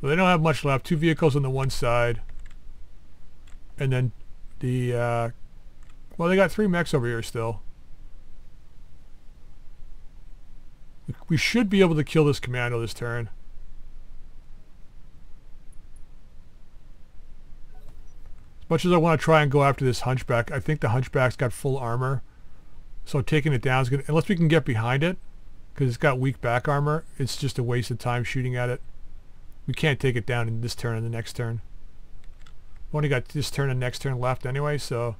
Speaker 1: So they don't have much left. Two vehicles on the one side. And then the, uh, well, they got three mechs over here still. We- should be able to kill this commando this turn. As much as I want to try and go after this hunchback, I think the hunchback's got full armor. So taking it down is going unless we can get behind it, because it's got weak back armor, it's just a waste of time shooting at it. We can't take it down in this turn and the next turn. Only got this turn and next turn left anyway, so.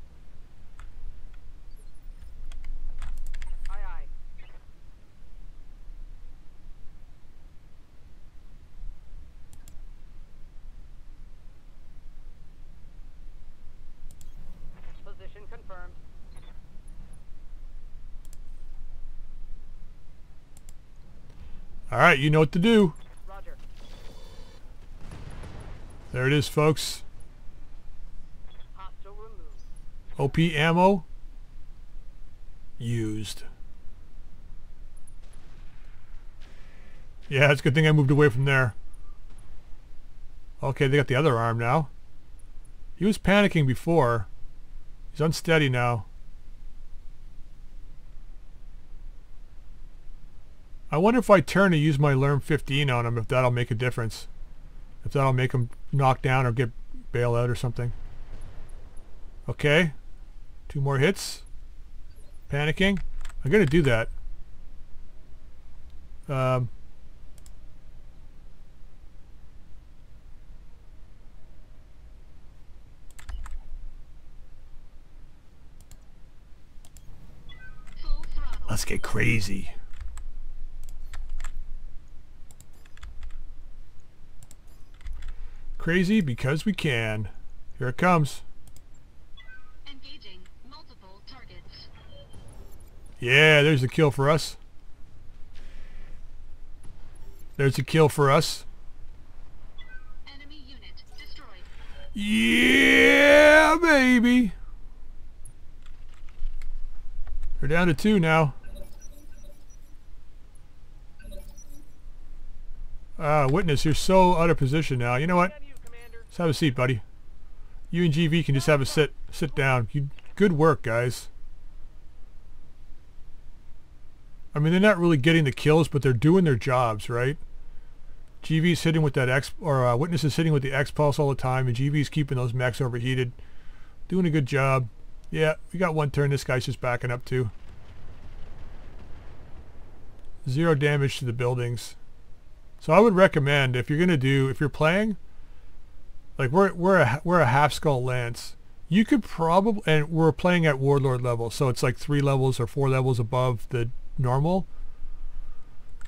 Speaker 5: Position confirmed.
Speaker 1: all right, you know what to do.
Speaker 5: Roger.
Speaker 1: There it is, folks.
Speaker 5: Hostile removed.
Speaker 1: OP ammo used. Yeah, it's a good thing I moved away from there. Okay, they got the other arm now. He was panicking before. He's unsteady now. I wonder if I turn to use my LRM 15 on him, if that'll make a difference. If that'll make him knock down or get bail out or something. Okay. Two more hits. Panicking. I'm going to do that. Um, let's get crazy. Crazy because we can. Here it comes. Yeah, there's a kill for us. There's a kill for us.
Speaker 3: Enemy unit destroyed.
Speaker 1: Yeah, baby. We're down to two now. Ah, witness, you're so out of position now. You know what? Let's have a seat, buddy. You and GV can just have a sit sit down. You good work, guys. I mean, they're not really getting the kills, but they're doing their jobs, right? GV's hitting with that X, or uh, Witness is hitting with the X pulse all the time, and GV's keeping those mechs overheated. Doing a good job. Yeah, we got one turn. This guy's just backing up too. Zero damage to the buildings. So I would recommend if you're gonna do, if you're playing, like we're we're a we're a half skull lance. You could probably and we're playing at warlord level, so it's like three levels or four levels above the normal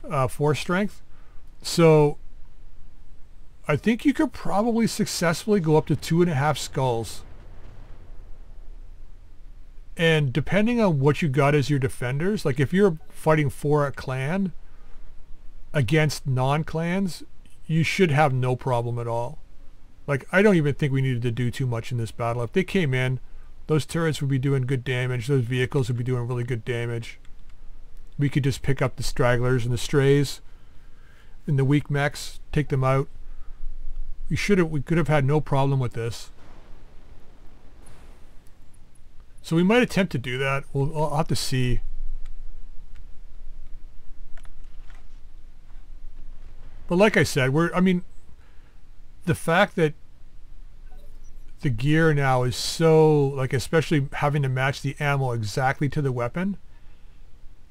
Speaker 1: uh, force strength. So I think you could probably successfully go up to two and a half skulls. And depending on what you got as your defenders, like if you're fighting for a clan against non-clans, you should have no problem at all. Like, I don't even think we needed to do too much in this battle. If they came in, those turrets would be doing good damage. Those vehicles would be doing really good damage. We could just pick up the stragglers and the strays and the weak mechs, take them out. We should have, we could have had no problem with this. So we might attempt to do that. We'll, I'll have to see. But like I said, we're, I mean, the fact that the gear now is so, like, especially having to match the ammo exactly to the weapon.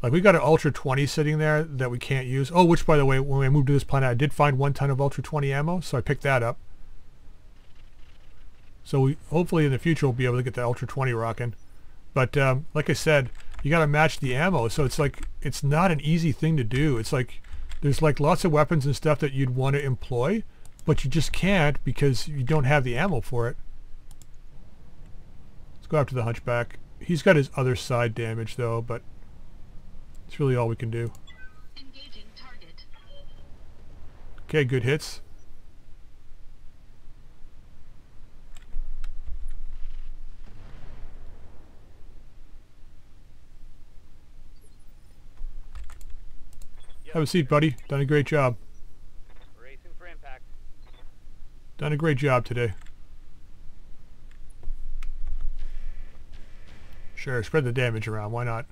Speaker 1: Like, we got an Ultra 20 sitting there that we can't use. Oh, which, by the way, when I moved to this planet, I did find one ton of Ultra 20 ammo, so I picked that up. So we, hopefully in the future we'll be able to get the Ultra 20 rocking. But um, like I said, you got to match the ammo. So it's like, it's not an easy thing to do. It's like, there's like lots of weapons and stuff that you'd want to employ, but you just can't because you don't have the ammo for it. Let's go after the Hunchback. He's got his other side damage though, but it's really all we can do. Okay, good hits. Have a seat, buddy. Done a great job.
Speaker 5: Racing for impact.
Speaker 1: Done a great job today. Sure, spread the damage around. Why not?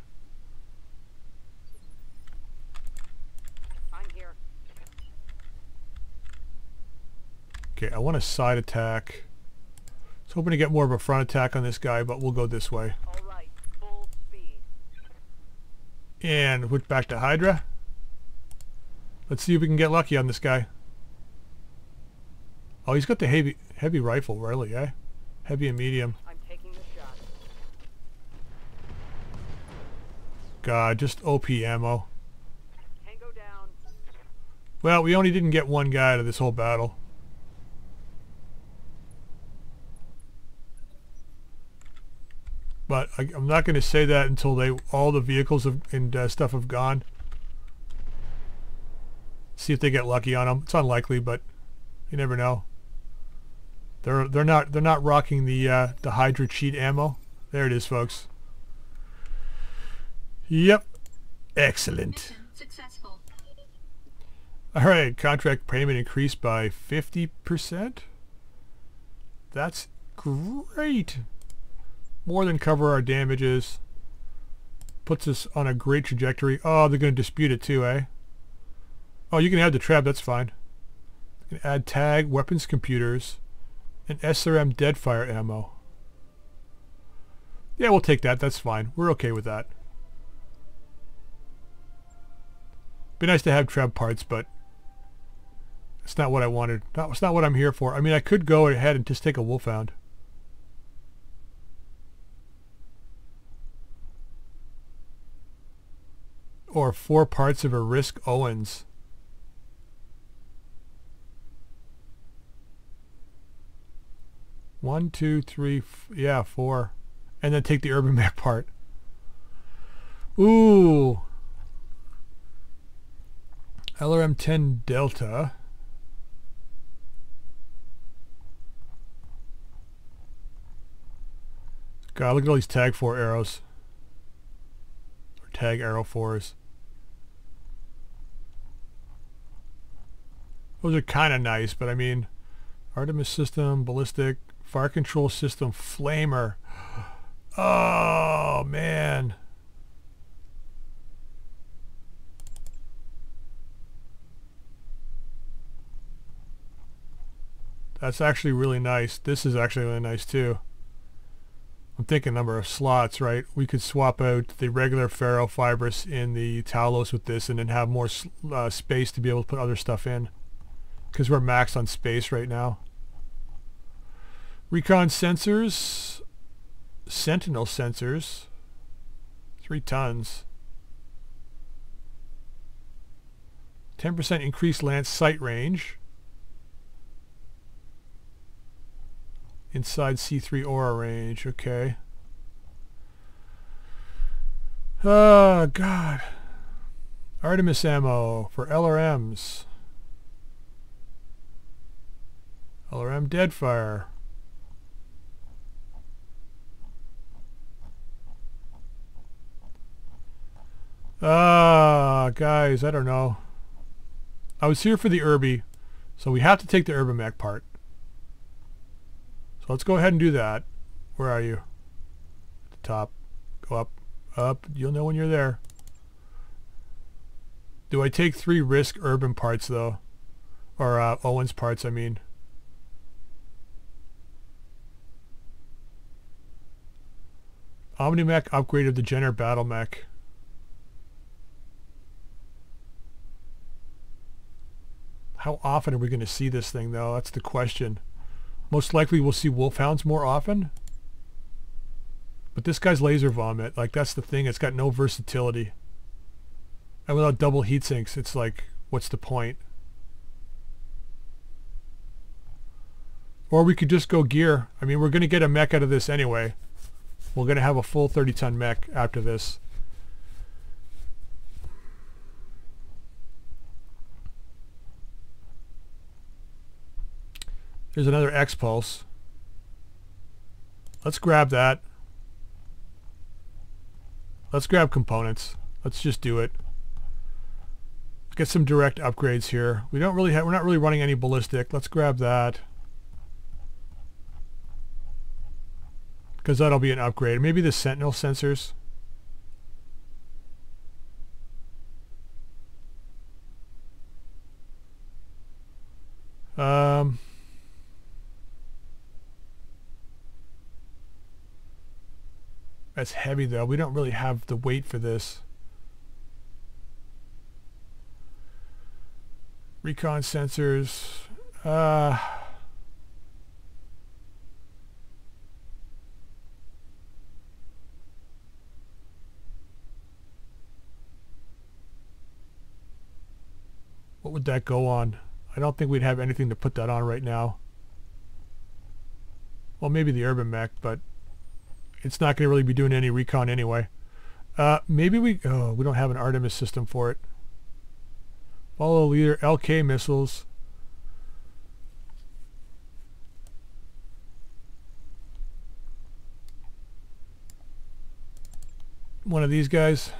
Speaker 5: I'm here.
Speaker 1: Okay, I want a side attack. I was hoping to get more of a front attack on this guy, but we'll go this way.
Speaker 5: Right.
Speaker 1: And which back to Hydra. Let's see if we can get lucky on this guy. Oh, he's got the heavy heavy rifle, really, eh? Heavy and medium.
Speaker 5: I'm taking the shot.
Speaker 1: God, just OP ammo. Well, we only didn't get one guy out of this whole battle. But I, I'm not going to say that until they all the vehicles have, and uh, stuff have gone. See if they get lucky on them. It's unlikely, but you never know. They're they're not they're not rocking the uh, the Hydra cheat ammo. There it is, folks. Yep. Excellent. All right, contract payment increased by 50%. That's great. More than cover our damages. Puts us on a great trajectory. Oh, they're going to dispute it too, eh? Oh, you can add the trap, that's fine. You can add tag, weapons, computers, and SRM deadfire ammo. Yeah, we'll take that. That's fine. We're okay with that. Be nice to have trap parts, but it's not what I wanted. That was not what I'm here for. I mean, I could go ahead and just take a wolfhound. Or four parts of a Risk Owens. One, two, three, yeah, four. And then take the Urban Mech part. Ooh. LRM 10 Delta. God, look at all these tag 4 arrows. Or tag arrow 4s. Those are kind of nice, but I mean, Artemis system, ballistic, fire control system, flamer. Oh, man. That's actually really nice. This is actually really nice too. I'm thinking number of slots, right? We could swap out the regular ferrofibrous in the Talos with this and then have more uh, space to be able to put other stuff in. Because we're maxed on space right now. Recon sensors. Sentinel sensors. Three tons. 10% increased Lance sight range. Inside C3 aura range. Okay. Oh, God. Artemis ammo for LRMs. LRM Deadfire. Ah, guys, I don't know. I was here for the Urbie, so we have to take the Urban Mech part. So let's go ahead and do that. Where are you? At the top. Go up. Up. You'll know when you're there. Do I take three risk urban parts though? Or uh, Owens parts, I mean. Omnimech upgraded the Jenner Battle Mech. How often are we going to see this thing though? That's the question. Most likely we'll see wolfhounds more often. But this guy's laser vomit, like that's the thing, it's got no versatility. And without double heat sinks, it's like, what's the point? Or we could just go gear. I mean, we're going to get a mech out of this anyway. We're going to have a full 30 ton mech after this. There's another X-Pulse. Let's grab that. Let's grab components. Let's just do it. Get some direct upgrades here. We don't really have, we're not really running any ballistic. Let's grab that. Because that'll be an upgrade. Maybe the Sentinel sensors. Um... That's heavy though. We don't really have the weight for this. Recon sensors. Uh, what would that go on? I don't think we'd have anything to put that on right now. Well, maybe the Urban Mech, but it's not going to really be doing any recon anyway. Uh, maybe we... Oh, we don't have an Artemis system for it. Follow leader LK missiles. One of these guys.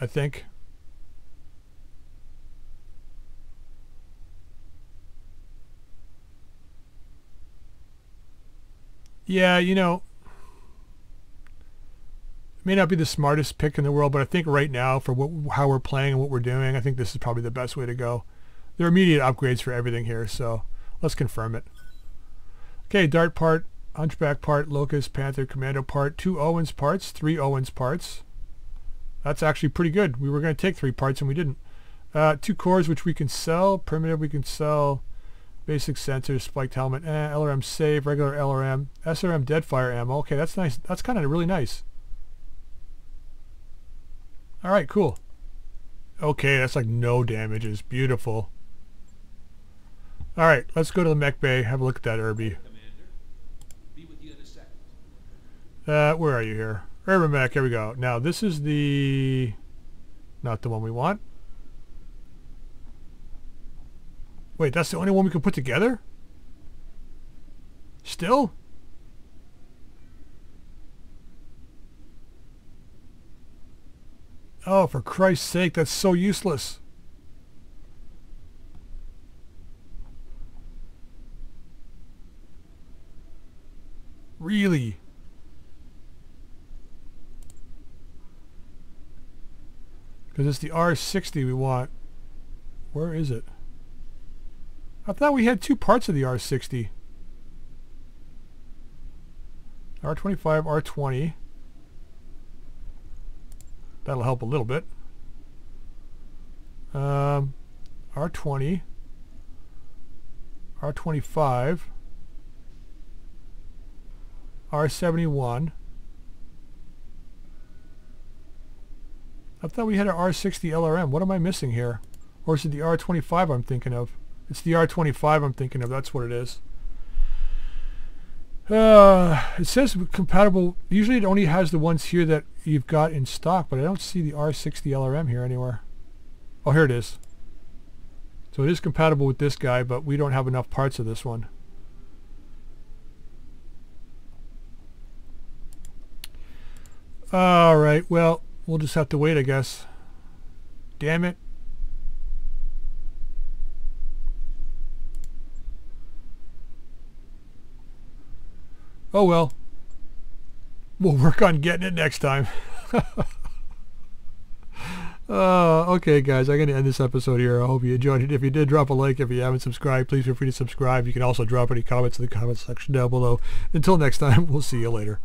Speaker 1: I think. Yeah, you know, it may not be the smartest pick in the world, but I think right now for what, how we're playing and what we're doing, I think this is probably the best way to go. There are immediate upgrades for everything here, so let's confirm it. Okay, Dart part, Hunchback part, Locust, Panther, Commando part, two Owens parts, three Owens parts. That's actually pretty good. We were going to take three parts and we didn't. Uh, two cores which we can sell. Primitive we can sell. Basic sensors, spiked helmet, eh, LRM save, regular LRM, SRM deadfire ammo. Okay, that's nice. That's kind of really nice. All right, cool. Okay, that's like no damages. Beautiful. All right, let's go to the mech bay. Have a look at that Urbie.
Speaker 6: Commander. Be with you in a second.
Speaker 1: Uh, where are you here? Urban mech. Here we go. Now this is the, not the one we want. Wait, that's the only one we can put together? Still? Oh, for Christ's sake, that's so useless. Really? Because it's the R60 we want. Where is it? I thought we had two parts of the R60. R25, R20. That'll help a little bit. Um, R20. R25. R71. I thought we had an R60 LRM. What am I missing here? Or is it the R25 I'm thinking of? It's the R25 I'm thinking of. That's what it is. Uh, it says compatible. Usually it only has the ones here that you've got in stock, but I don't see the R60 LRM here anywhere. Oh, here it is. So it is compatible with this guy, but we don't have enough parts of this one. All right, well, we'll just have to wait, I guess. Damn it. Oh well. We'll work on getting it next time. uh, okay, guys, I'm going to end this episode here. I hope you enjoyed it. If you did, drop a like. If you haven't subscribed, please feel free to subscribe. You can also drop any comments in the comments section down below. Until next time, we'll see you later.